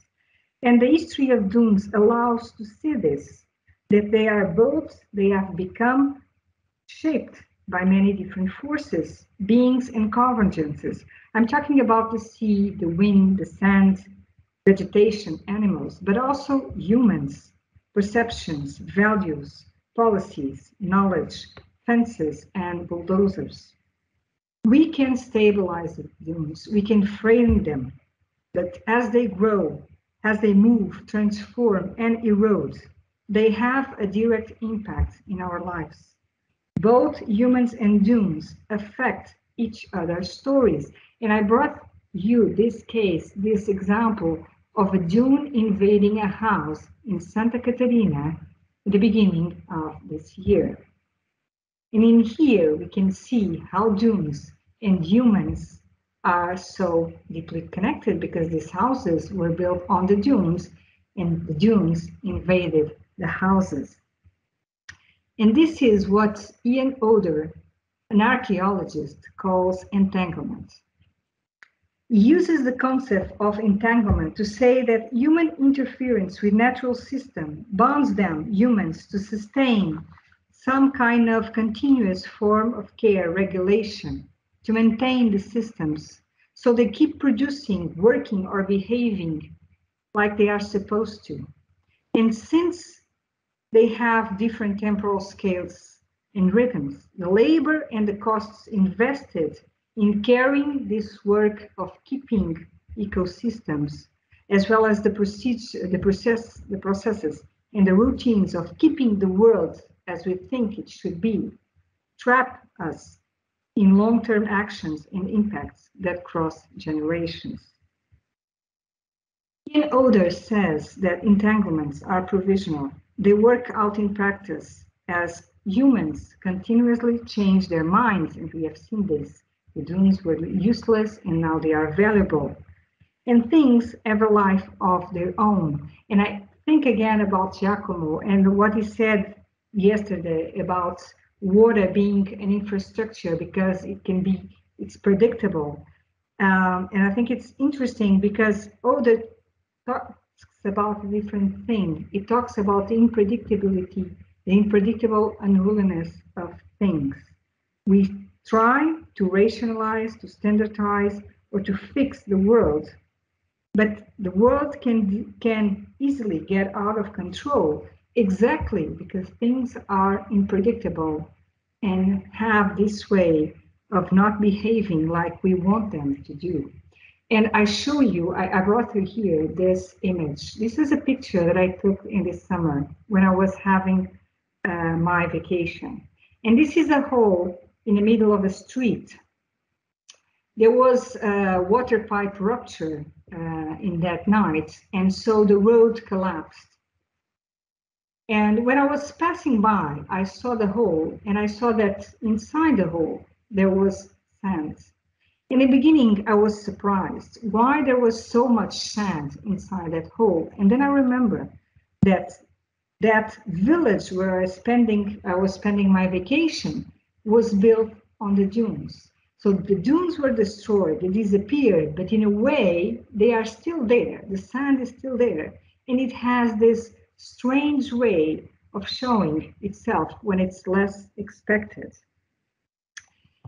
And the history of dunes allows to see this that they are both, they have become shaped by many different forces, beings and convergences. I'm talking about the sea, the wind, the sand, vegetation, animals, but also humans, perceptions, values, policies, knowledge, fences, and bulldozers. We can stabilize the dunes, we can frame them, but as they grow, as they move, transform, and erode, they have a direct impact in our lives. Both humans and dunes affect each other's stories. And I brought you this case, this example of a dune invading a house in Santa Catarina at the beginning of this year. And in here, we can see how dunes and humans are so deeply connected because these houses were built on the dunes and the dunes invaded the houses. And this is what Ian Hodder, an archaeologist, calls entanglement. He uses the concept of entanglement to say that human interference with natural system bonds them, humans, to sustain some kind of continuous form of care regulation to maintain the systems so they keep producing, working, or behaving like they are supposed to. And since they have different temporal scales and rhythms. The labor and the costs invested in carrying this work of keeping ecosystems, as well as the procedure, the process, the processes and the routines of keeping the world as we think it should be, trap us in long-term actions and impacts that cross generations. Ian Hodder says that entanglements are provisional they work out in practice as humans continuously change their minds, and we have seen this. The dunes were useless and now they are valuable. And things have a life of their own. And I think again about Giacomo and what he said yesterday about water being an infrastructure because it can be, it's predictable. Um, and I think it's interesting because all the about a different thing. It talks about the unpredictability, the unpredictable unruliness of things. We try to rationalize, to standardize, or to fix the world, but the world can can easily get out of control exactly because things are unpredictable and have this way of not behaving like we want them to do. And I show you, I, I brought you here this image. This is a picture that I took in the summer when I was having uh, my vacation. And this is a hole in the middle of a street. There was a water pipe rupture uh, in that night, and so the road collapsed. And when I was passing by, I saw the hole, and I saw that inside the hole there was sand. In the beginning, I was surprised why there was so much sand inside that hole. And then I remember that that village where I spending I was spending my vacation was built on the dunes. So the dunes were destroyed, they disappeared, but in a way they are still there. The sand is still there. And it has this strange way of showing itself when it's less expected.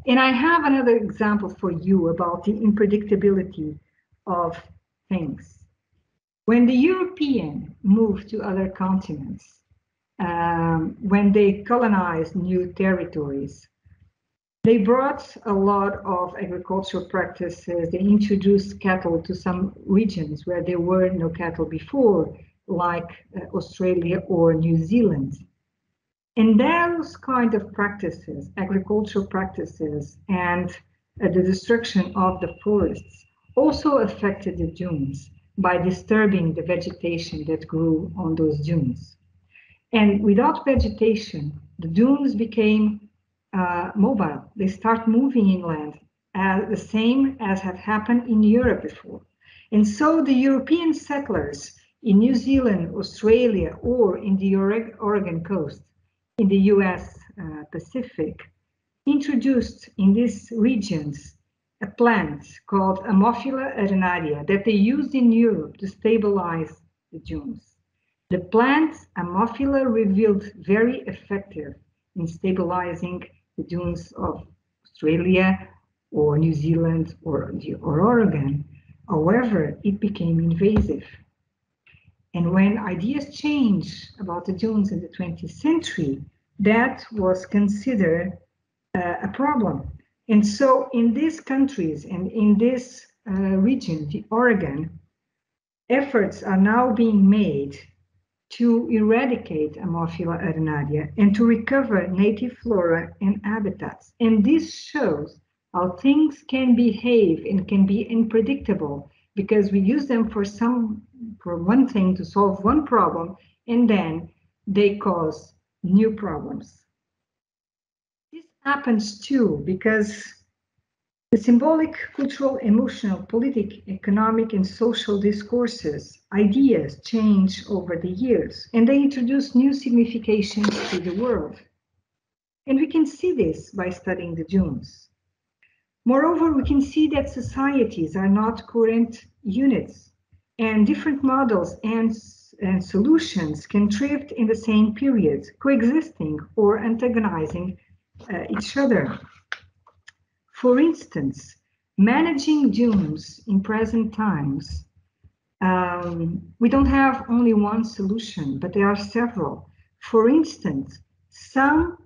And I have another example for you about the unpredictability of things. When the European moved to other continents, um, when they colonized new territories, they brought a lot of agricultural practices. They introduced cattle to some regions where there were no cattle before, like uh, Australia or New Zealand. And those kind of practices, agricultural practices, and uh, the destruction of the forests also affected the dunes by disturbing the vegetation that grew on those dunes. And without vegetation, the dunes became uh, mobile. They start moving inland, as the same as had happened in Europe before. And so the European settlers in New Zealand, Australia, or in the Oregon coast, in the US uh, Pacific, introduced in these regions a plant called Ammophila arenaria that they used in Europe to stabilize the dunes. The plant Ammophila revealed very effective in stabilizing the dunes of Australia or New Zealand or, or Oregon. However, it became invasive. And when ideas changed about the dunes in the 20th century, that was considered uh, a problem. And so in these countries and in this uh, region, the Oregon, efforts are now being made to eradicate Ammophila arenaria and to recover native flora and habitats. And this shows how things can behave and can be unpredictable because we use them for some for one thing to solve one problem and then they cause new problems. This happens too because the symbolic, cultural, emotional, political, economic, and social discourses, ideas change over the years, and they introduce new significations to the world. And we can see this by studying the dunes. Moreover, we can see that societies are not current units, and different models and, and solutions can drift in the same period, coexisting or antagonizing uh, each other. For instance, managing dunes in present times, um, we don't have only one solution, but there are several. For instance, some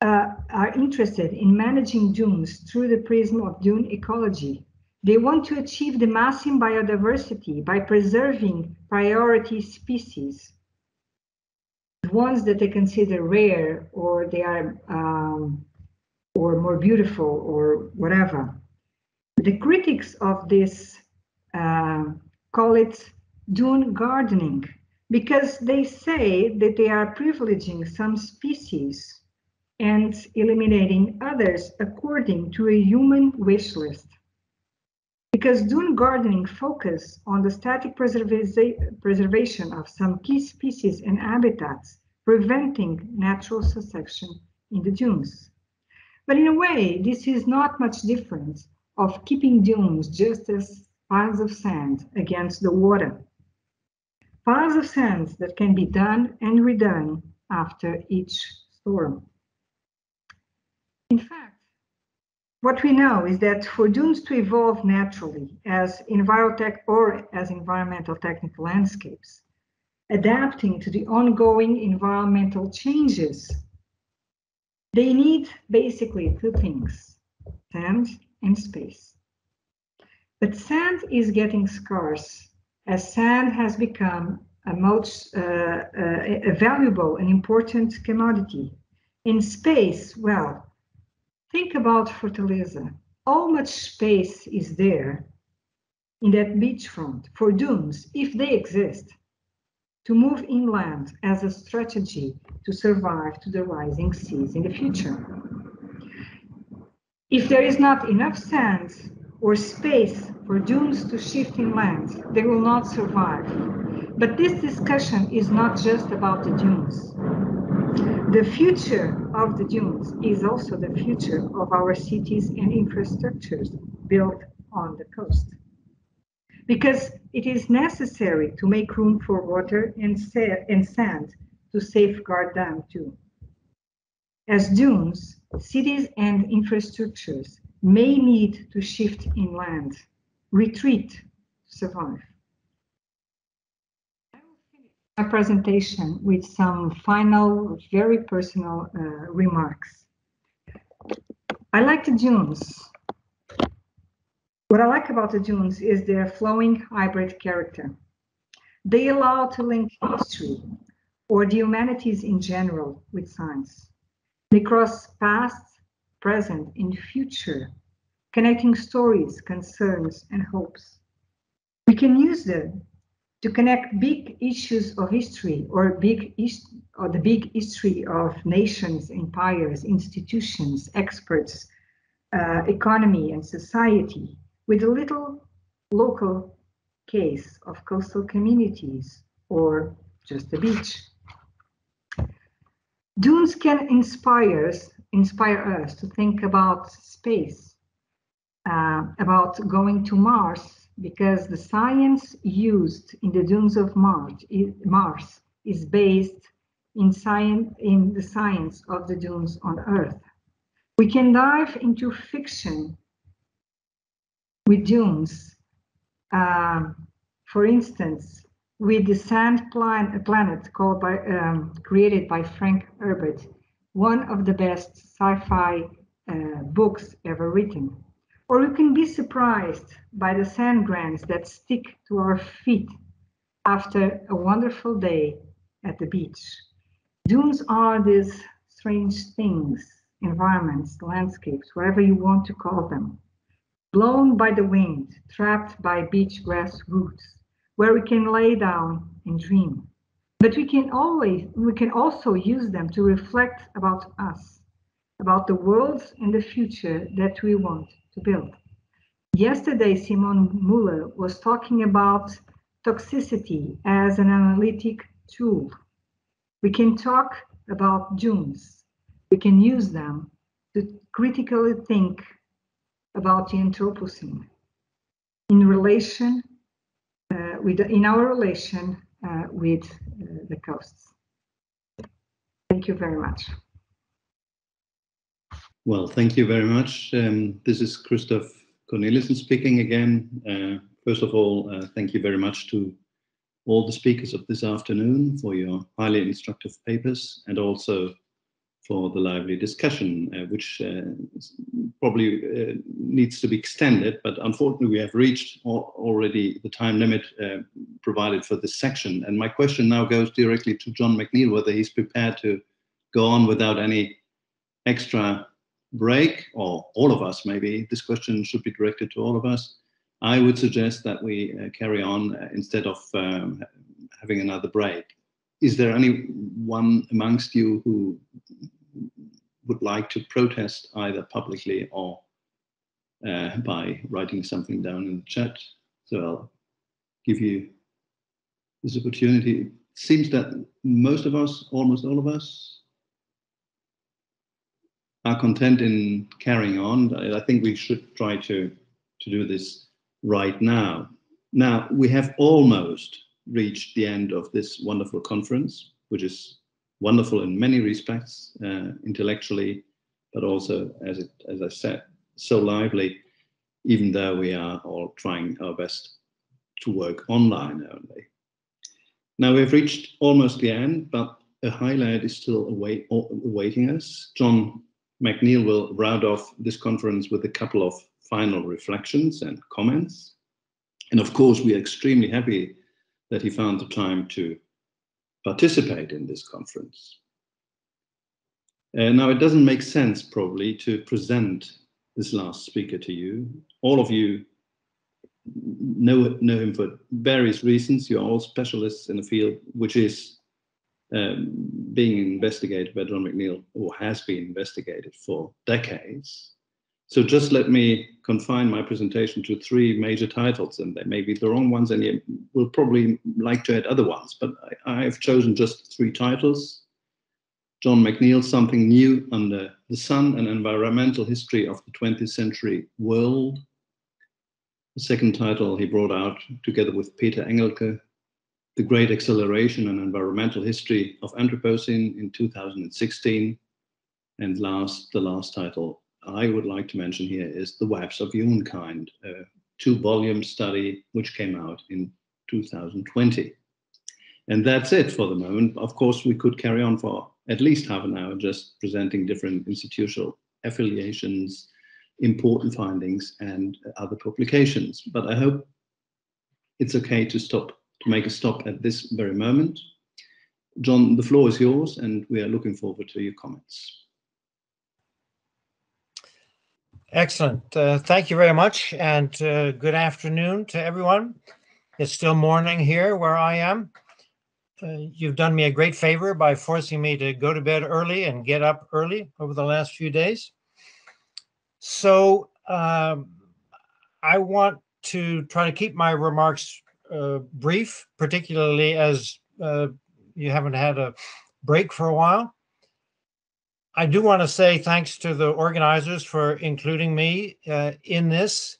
uh, are interested in managing dunes through the prism of dune ecology. They want to achieve the maximum biodiversity by preserving priority species, ones that they consider rare or they are um, or more beautiful or whatever. The critics of this uh, call it dune gardening because they say that they are privileging some species and eliminating others according to a human wish list. Because dune gardening focus on the static preservation of some key species and habitats, preventing natural succession in the dunes. But in a way, this is not much different of keeping dunes just as piles of sand against the water. Piles of sand that can be done and redone after each storm. In fact, what we know is that for dunes to evolve naturally as envirotech or as environmental technical landscapes, adapting to the ongoing environmental changes they need basically two things, sand and space. But sand is getting scarce as sand has become a most uh, uh, a valuable and important commodity. In space, well, think about Fortaleza. How much space is there in that beachfront for dunes, if they exist, to move inland as a strategy to survive to the rising seas in the future. If there is not enough sand or space for dunes to shift inland, they will not survive. But this discussion is not just about the dunes. The future of the dunes is also the future of our cities and infrastructures built on the coast because it is necessary to make room for water and, and sand to safeguard them too. As dunes, cities and infrastructures may need to shift inland, retreat to survive. My presentation with some final, very personal uh, remarks. I like the dunes what I like about the dunes is their flowing hybrid character. They allow to link history, or the humanities in general with science. They cross past, present, and future, connecting stories, concerns, and hopes. We can use them to connect big issues of history or big or the big history of nations, empires, institutions, experts, uh, economy, and society with a little local case of coastal communities or just a beach. Dunes can inspire us, inspire us to think about space, uh, about going to Mars, because the science used in the dunes of Mars is, Mars is based in, science, in the science of the dunes on Earth. We can dive into fiction with dunes. Um, for instance, with the sand plan planet called by um, created by Frank Herbert, one of the best sci-fi uh, books ever written. Or you can be surprised by the sand grains that stick to our feet after a wonderful day at the beach. Dunes are these strange things, environments, landscapes, whatever you want to call them, blown by the wind, trapped by beach grass roots, where we can lay down and dream. But we can always, we can also use them to reflect about us, about the worlds and the future that we want to build. Yesterday, Simon Muller was talking about toxicity as an analytic tool. We can talk about dunes. We can use them to critically think about the Anthropocene in relation uh, with in our relation uh, with uh, the coasts. Thank you very much. Well, thank you very much. Um, this is Christoph Cornelissen speaking again. Uh, first of all, uh, thank you very much to all the speakers of this afternoon for your highly instructive papers and also for the lively discussion, uh, which uh, probably uh, needs to be extended, but unfortunately we have reached already the time limit uh, provided for this section. And my question now goes directly to John McNeill, whether he's prepared to go on without any extra break, or all of us maybe, this question should be directed to all of us. I would suggest that we uh, carry on uh, instead of um, having another break. Is there anyone amongst you who would like to protest either publicly or uh, by writing something down in the chat? So I'll give you this opportunity. It seems that most of us, almost all of us, are content in carrying on. I think we should try to, to do this right now. Now, we have almost reached the end of this wonderful conference, which is wonderful in many respects, uh, intellectually, but also, as, it, as I said, so lively, even though we are all trying our best to work online only. Now we've reached almost the end, but a highlight is still await, awaiting us. John McNeill will round off this conference with a couple of final reflections and comments. And of course, we are extremely happy that he found the time to participate in this conference. Uh, now, it doesn't make sense probably to present this last speaker to you. All of you know, know him for various reasons. You're all specialists in the field which is um, being investigated by John McNeill, or has been investigated for decades. So just let me confine my presentation to three major titles, and they may be the wrong ones, and you will probably like to add other ones, but I, have chosen just three titles. John McNeill, Something New Under the Sun, An Environmental History of the 20th Century World. The second title he brought out together with Peter Engelke, the Great Acceleration and Environmental History of Anthropocene in 2016. And last, the last title I would like to mention here is The Webs of Humankind, a two-volume study which came out in 2020. And that's it for the moment. Of course, we could carry on for at least half an hour just presenting different institutional affiliations, important findings, and other publications. But I hope it's okay to stop to make a stop at this very moment. John, the floor is yours, and we are looking forward to your comments. Excellent. Uh, thank you very much, and uh, good afternoon to everyone. It's still morning here where I am. Uh, you've done me a great favor by forcing me to go to bed early and get up early over the last few days. So um, I want to try to keep my remarks uh, brief, particularly as uh, you haven't had a break for a while. I do want to say thanks to the organizers for including me uh, in this.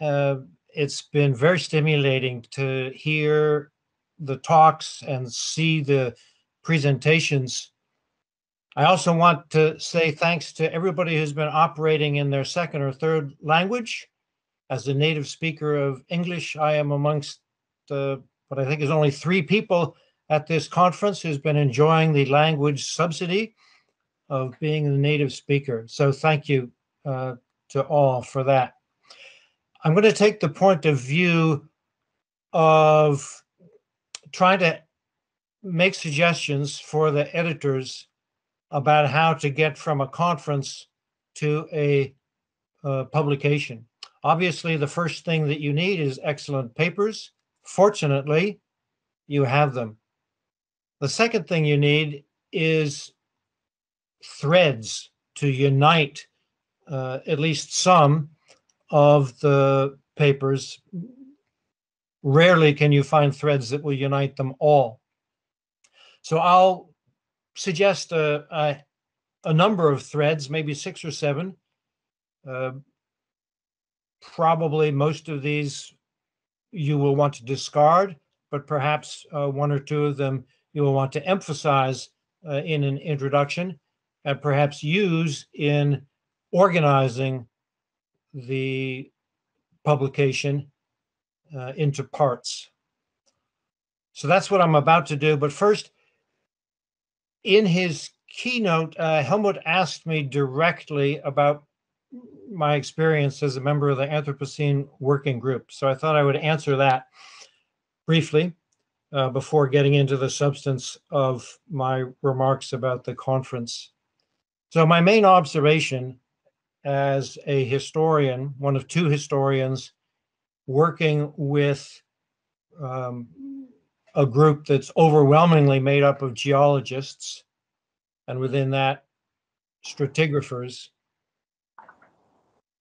Uh, it's been very stimulating to hear the talks and see the presentations. I also want to say thanks to everybody who's been operating in their second or third language. As a native speaker of English, I am amongst the, what I think is only three people at this conference who's been enjoying the language subsidy of being a native speaker. So thank you uh, to all for that. I'm going to take the point of view of trying to make suggestions for the editors about how to get from a conference to a uh, publication. Obviously, the first thing that you need is excellent papers. Fortunately, you have them. The second thing you need is threads to unite uh, at least some of the papers. Rarely can you find threads that will unite them all. So I'll suggest a, a, a number of threads, maybe six or seven. Uh, probably most of these you will want to discard, but perhaps uh, one or two of them you will want to emphasize uh, in an introduction and perhaps use in organizing the publication uh, into parts. So that's what I'm about to do. But first, in his keynote, uh, Helmuth asked me directly about my experience as a member of the Anthropocene Working Group. So I thought I would answer that briefly uh, before getting into the substance of my remarks about the conference. So, my main observation as a historian, one of two historians working with um, a group that's overwhelmingly made up of geologists, and within that, stratigraphers.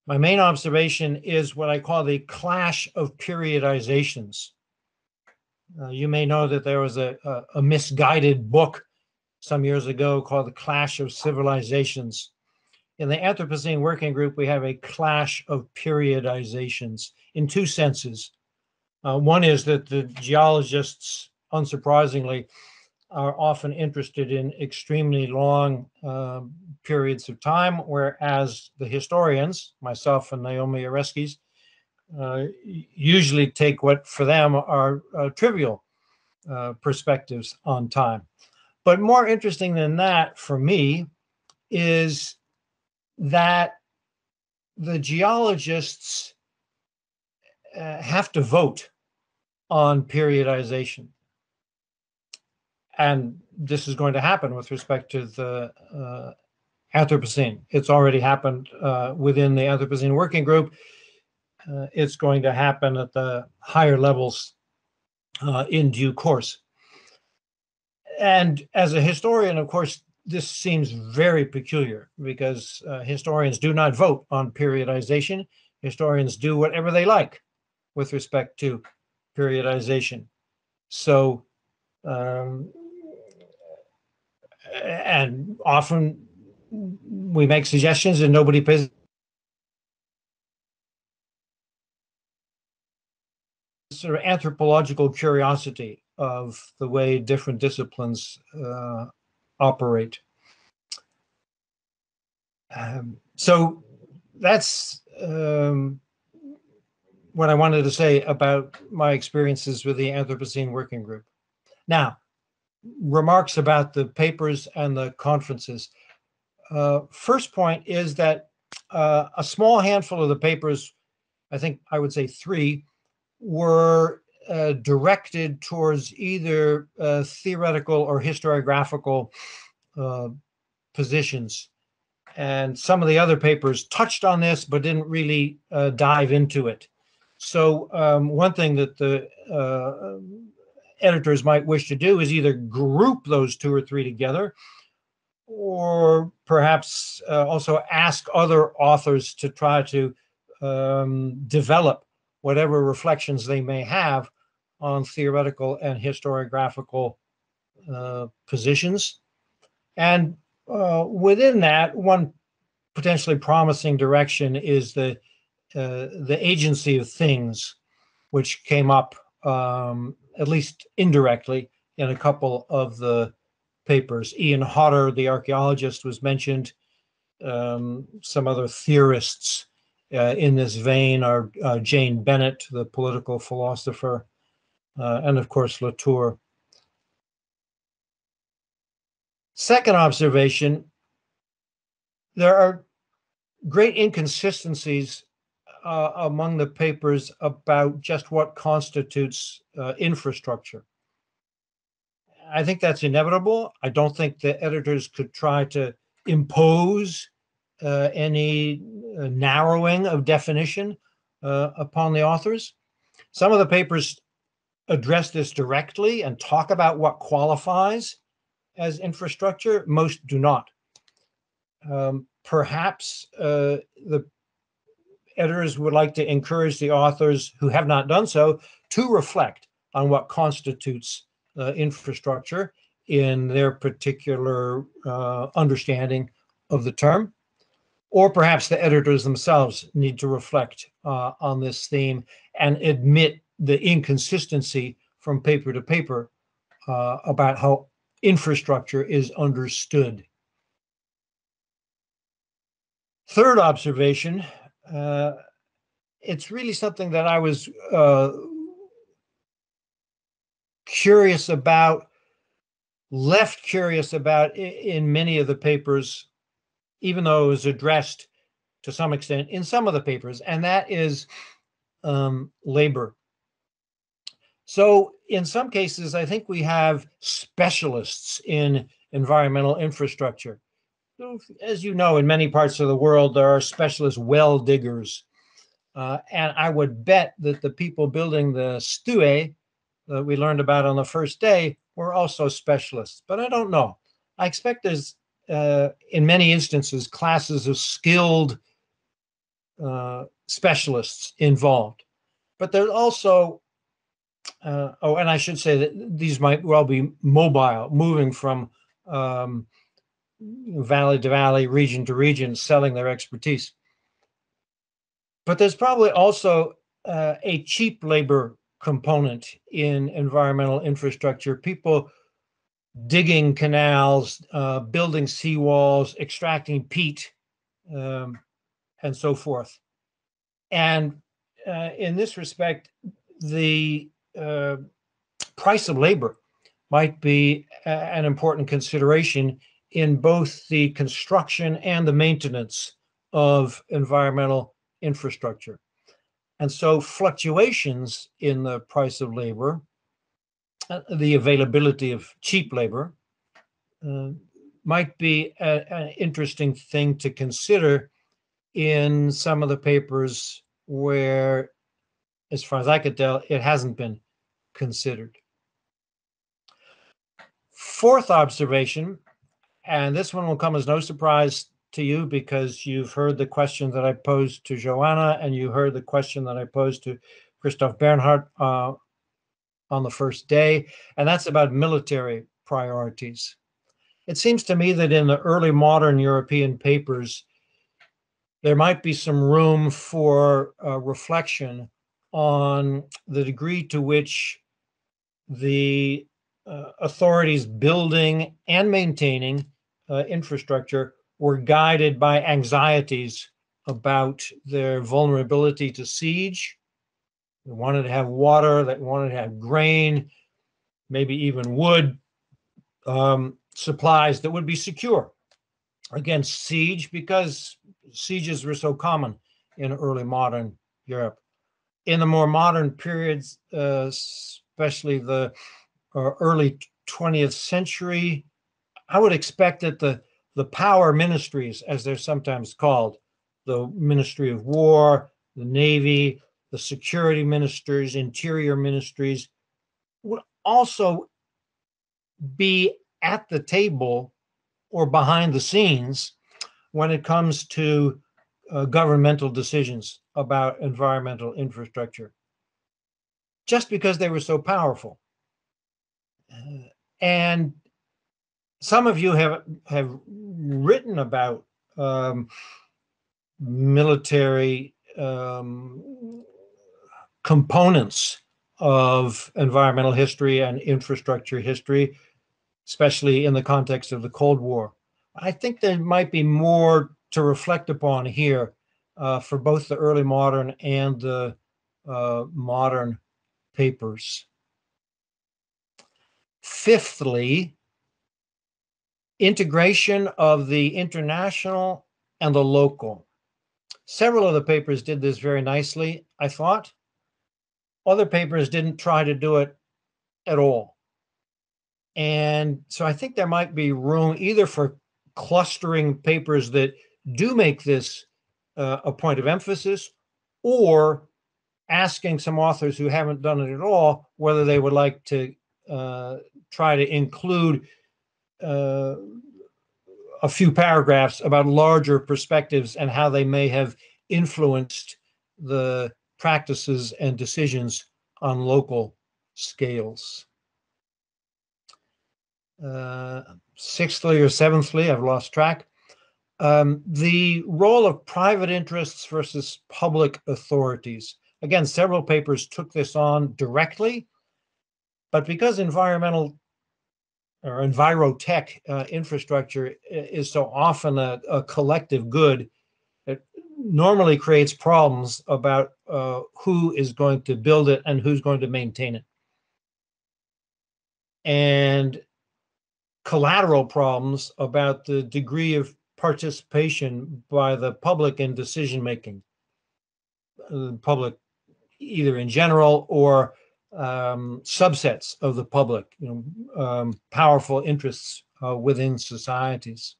My main observation is what I call the clash of periodizations. Uh, you may know that there was a, a, a, misguided book some years ago called The Clash of Civilizations. In the Anthropocene Working Group, we have a clash of periodizations in two senses. Uh, one is that the geologists, unsurprisingly, are often interested in extremely long uh, periods of time, whereas the historians, myself and Naomi Oreskes, uh, usually take what for them are uh, trivial uh, perspectives on time. But more interesting than that for me is that the geologists uh, have to vote on periodization. And this is going to happen with respect to the uh, Anthropocene. It's already happened uh, within the Anthropocene Working Group uh, it's going to happen at the higher levels uh, in due course. And as a historian, of course, this seems very peculiar because uh, historians do not vote on periodization. Historians do whatever they like with respect to periodization. So, um, and often we make suggestions and nobody pays sort of anthropological curiosity of the way different disciplines uh, operate. Um, so that's um, what I wanted to say about my experiences with the Anthropocene Working Group. Now, remarks about the papers and the conferences. Uh, first point is that uh, a small handful of the papers, I think I would say three, were uh, directed towards either uh, theoretical or historiographical uh, positions. And some of the other papers touched on this, but didn't really uh, dive into it. So um, one thing that the editors might wish to do is either group those two or three together, or perhaps uh, also ask other authors to try to um, develop whatever reflections they may have on theoretical and historiographical uh, positions. And uh, within that, one potentially promising direction is the uh, the agency of things, which came up um, at least indirectly in a couple of the papers. Ian Hodder, the archaeologist, was mentioned. Um, some other theorists uh, in this vein are uh, Jane Bennett, the political philosopher, uh, and of course Latour. Second observation, there are great inconsistencies uh, among the papers about just what constitutes uh, infrastructure. I think that's inevitable. I don't think the editors could try to impose uh, any uh, narrowing of definition uh, upon the authors. Some of the papers address this directly and talk about what qualifies as infrastructure. Most do not. Um, perhaps uh, the editors would like to encourage the authors who have not done so to reflect on what constitutes uh, infrastructure in their particular uh, understanding of the term. Or perhaps the editors themselves need to reflect uh, on this theme and admit the inconsistency from paper to paper uh, about how infrastructure is understood. Third observation uh, it's really something that I was uh, curious about, left curious about in many of the papers, even though it was addressed to some extent in some of the papers, and that is um, labor. So, in some cases, I think we have specialists in environmental infrastructure as you know, in many parts of the world, there are specialist well diggers. Uh, and I would bet that the people building the stue that we learned about on the first day were also specialists, but I don't know. I expect there's, uh, in many instances, classes of skilled uh, specialists involved. But there's also, uh, oh, and I should say that these might well be mobile, moving from um, valley to valley, region to region, selling their expertise. But there's probably also uh, a cheap labor component in environmental infrastructure. People digging canals, uh, building seawalls, extracting peat, um, and so forth. And uh, in this respect, the uh, price of labor might be a- an important consideration in both the construction and the maintenance of environmental infrastructure. And so fluctuations in the price of labor, uh, the availability of cheap labor, uh, might be an interesting thing to consider in some of the papers where, as far as I could tell, it hasn't been considered. Fourth observation and this one will come as no surprise to you because you've heard the question that I posed to Joana and you heard the question that I posed to Christoph Bernhardt uh, on the first day, and that's about military priorities. It seems to me that in the early modern European papers, there might be some room for uh, reflection on the degree to which the uh, authorities building and maintaining uh, infrastructure were guided by anxieties about their vulnerability to siege. They wanted to have water, they wanted to have grain, maybe even wood um, supplies that would be secure against siege because sieges were so common in early modern Europe. in the more modern periods, uh, especially the uh, early 20th century, I would expect that the, the power ministries, as they're sometimes called, the Ministry of War, the Navy, the security ministers, interior ministries, would also be at the table or behind the scenes when it comes to uh, governmental decisions about environmental infrastructure, just because they were so powerful. Uh, and some of you have have written about um, military um, components of environmental history and infrastructure history, especially in the context of the Cold War. I think there might be more to reflect upon here uh, for both the early modern and the uh, modern papers. Fifthly, integration of the international and the local. Several of the papers did this very nicely, I thought. Other papers didn't try to do it at all. And so I think there might be room either for clustering papers that do make this uh, a point of emphasis or asking some authors who haven't done it at all whether they would like to uh, try to include uh, a few paragraphs about larger perspectives and how they may have influenced the practices and decisions on local scales. Uh, sixthly or seventhly, I've lost track. Um, the role of private interests versus public authorities. Again, several papers took this on directly, but because environmental or envirotech uh, infrastructure is so often a, a, collective good, it normally creates problems about uh, who is going to build it and who's going to maintain it. And collateral problems about the degree of participation by the public in decision making, the public either in general or um, subsets of the public, you know, um, powerful interests uh, within societies.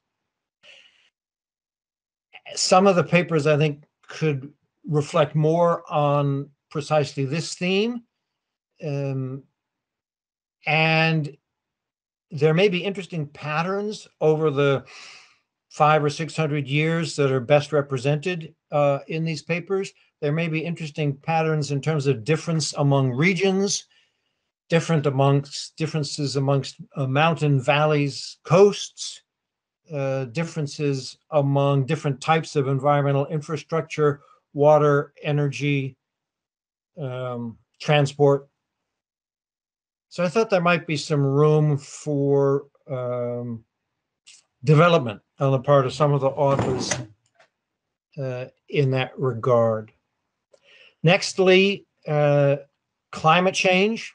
Some of the papers I think could reflect more on precisely this theme. Um, and there may be interesting patterns over the five or 600 years that are best represented uh, in these papers. There may be interesting patterns in terms of difference among regions, different amongst differences amongst uh, mountain valleys, coasts, uh, differences among different types of environmental infrastructure, water, energy, um, transport. So I thought there might be some room for um, development on the part of some of the authors uh, in that regard. Nextly, uh, climate change,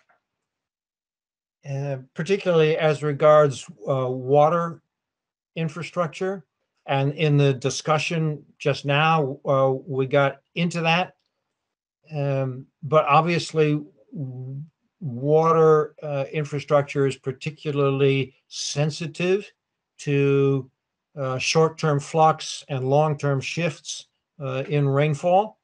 uh, particularly as regards uh, water infrastructure. And in the discussion just now, uh, we got into that. Um, but obviously, water uh, infrastructure is particularly sensitive to uh, short-term flux and long-term shifts uh, in rainfall.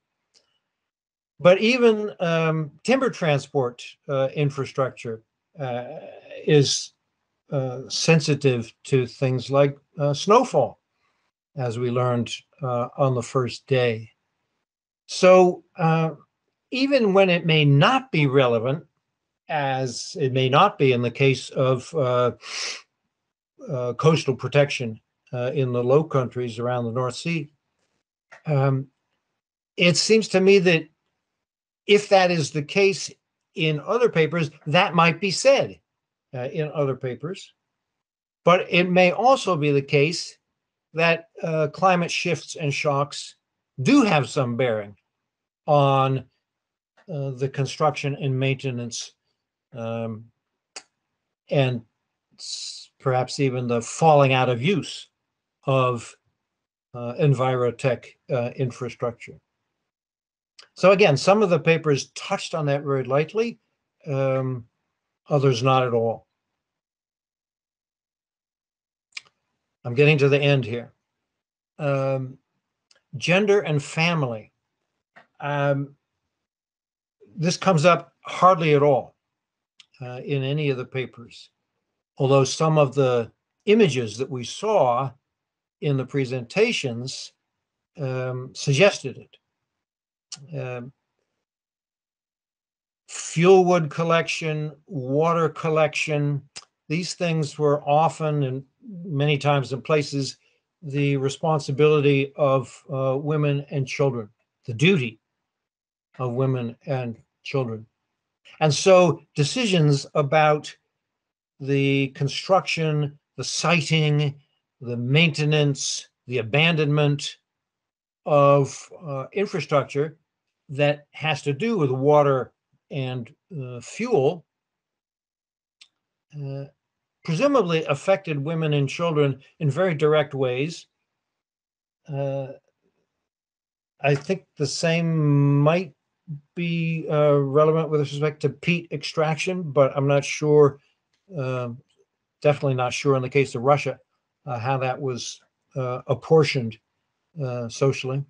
But even um, timber transport uh, infrastructure uh, is uh, sensitive to things like uh, snowfall, as we learned on the first day. So even when it may not be relevant, as it may not be in the case of coastal protection uh, in the low countries around the North Sea. Um, it seems to me that if that is the case in other papers, that might be said uh, in other papers. But it may also be the case that uh, climate shifts and shocks do have some bearing on uh, the construction and maintenance um, and perhaps even the falling out of use of uh, envirotech uh, infrastructure. So again, some of the papers touched on that very lightly, um, others not at all. I'm getting to the end here. Um, gender and family. Um, this comes up hardly at all uh, in any of the papers, although some of the images that we saw in the presentations um, suggested it. Um, fuel wood collection, water collection, these things were often and many times in places the responsibility of uh, women and children, the duty of women and children. And so decisions about the construction, the siting, the maintenance, the abandonment of uh, infrastructure that has to do with water and uh, fuel uh, presumably affected women and children in very direct ways. Uh, I think the same might be uh, relevant with respect to peat extraction, but I'm not sure, uh, definitely not sure in the case of Russia, uh, how that was uh, apportioned uh, socially.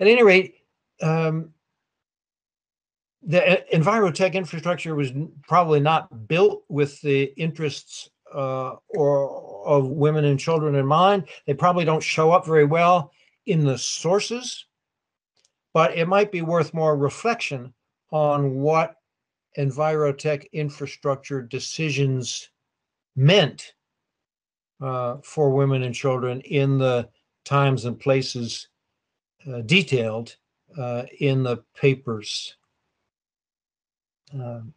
At any rate, um, the Envirotech infrastructure was probably not built with the interests uh, or of women and children in mind. They probably don't show up very well in the sources, but it might be worth more reflection on what Envirotech infrastructure decisions meant uh, for women and children in the times and places uh, detailed uh, in the papers. Um,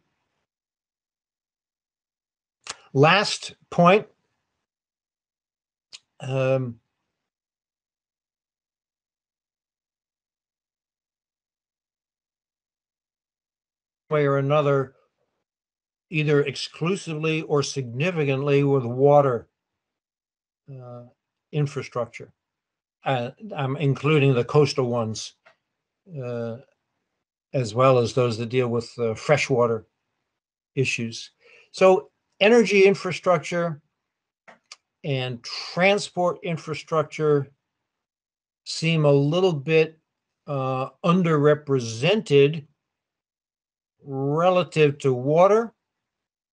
last point. Um, way or another, either exclusively or significantly with water infrastructure. Uh, I'm including the coastal ones uh, as well as those that deal with uh, freshwater issues. So energy infrastructure and transport infrastructure seem a little bit uh, underrepresented relative to water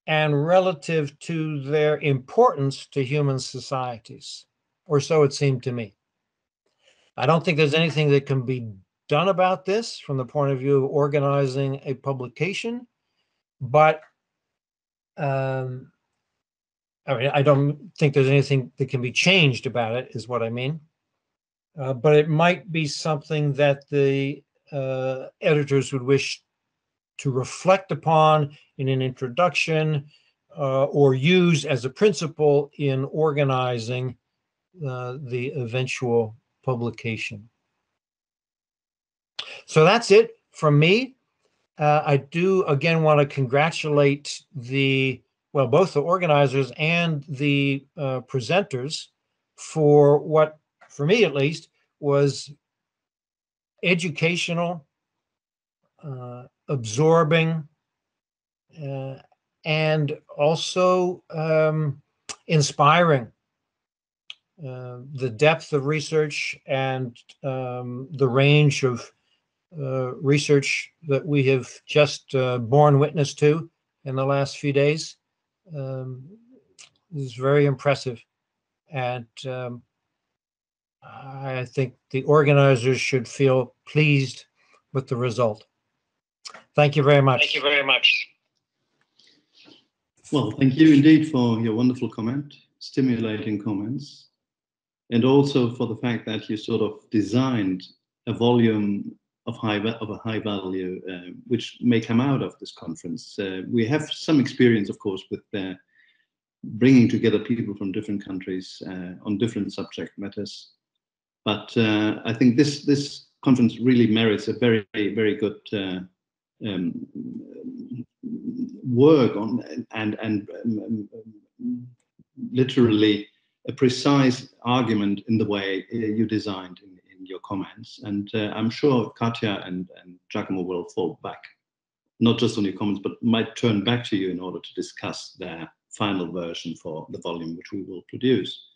and relative to their importance to human societies, or so it seemed to me. I don't think there's anything that can be done about this from the point of view of organizing a publication, but um, I mean, I don't think there's anything that can be changed about it, is what I mean. Uh, but it might be something that the uh, editors would wish to reflect upon in an introduction uh, or use as a principle in organizing uh, the eventual publication. So that's it from me. Uh, I do again want to congratulate the, well, both the organizers and the uh, presenters for what, for me at least, was educational, uh, absorbing, uh, and also um, inspiring. Uh, the depth of research and um, the range of uh, research that we have just uh, borne witness to in the last few days um, is very impressive. And um, I think the organizers should feel pleased with the result. Thank you very much. Thank you very much. Well, thank you indeed for your wonderful comment, stimulating comments, and also for the fact that you sort of designed a volume of high of a high value, uh, which may come out of this conference. Uh, we have some experience, of course, with uh, bringing together people from different countries uh, on different subject matters. But uh, I think this this conference really merits a very very good uh, um, work on and and um, literally a precise argument in the way you designed in, in, your comments. And uh, I'm sure Katja and, and Giacomo will fall back, not just on your comments, but might turn back to you in order to discuss their final version for the volume which we will produce.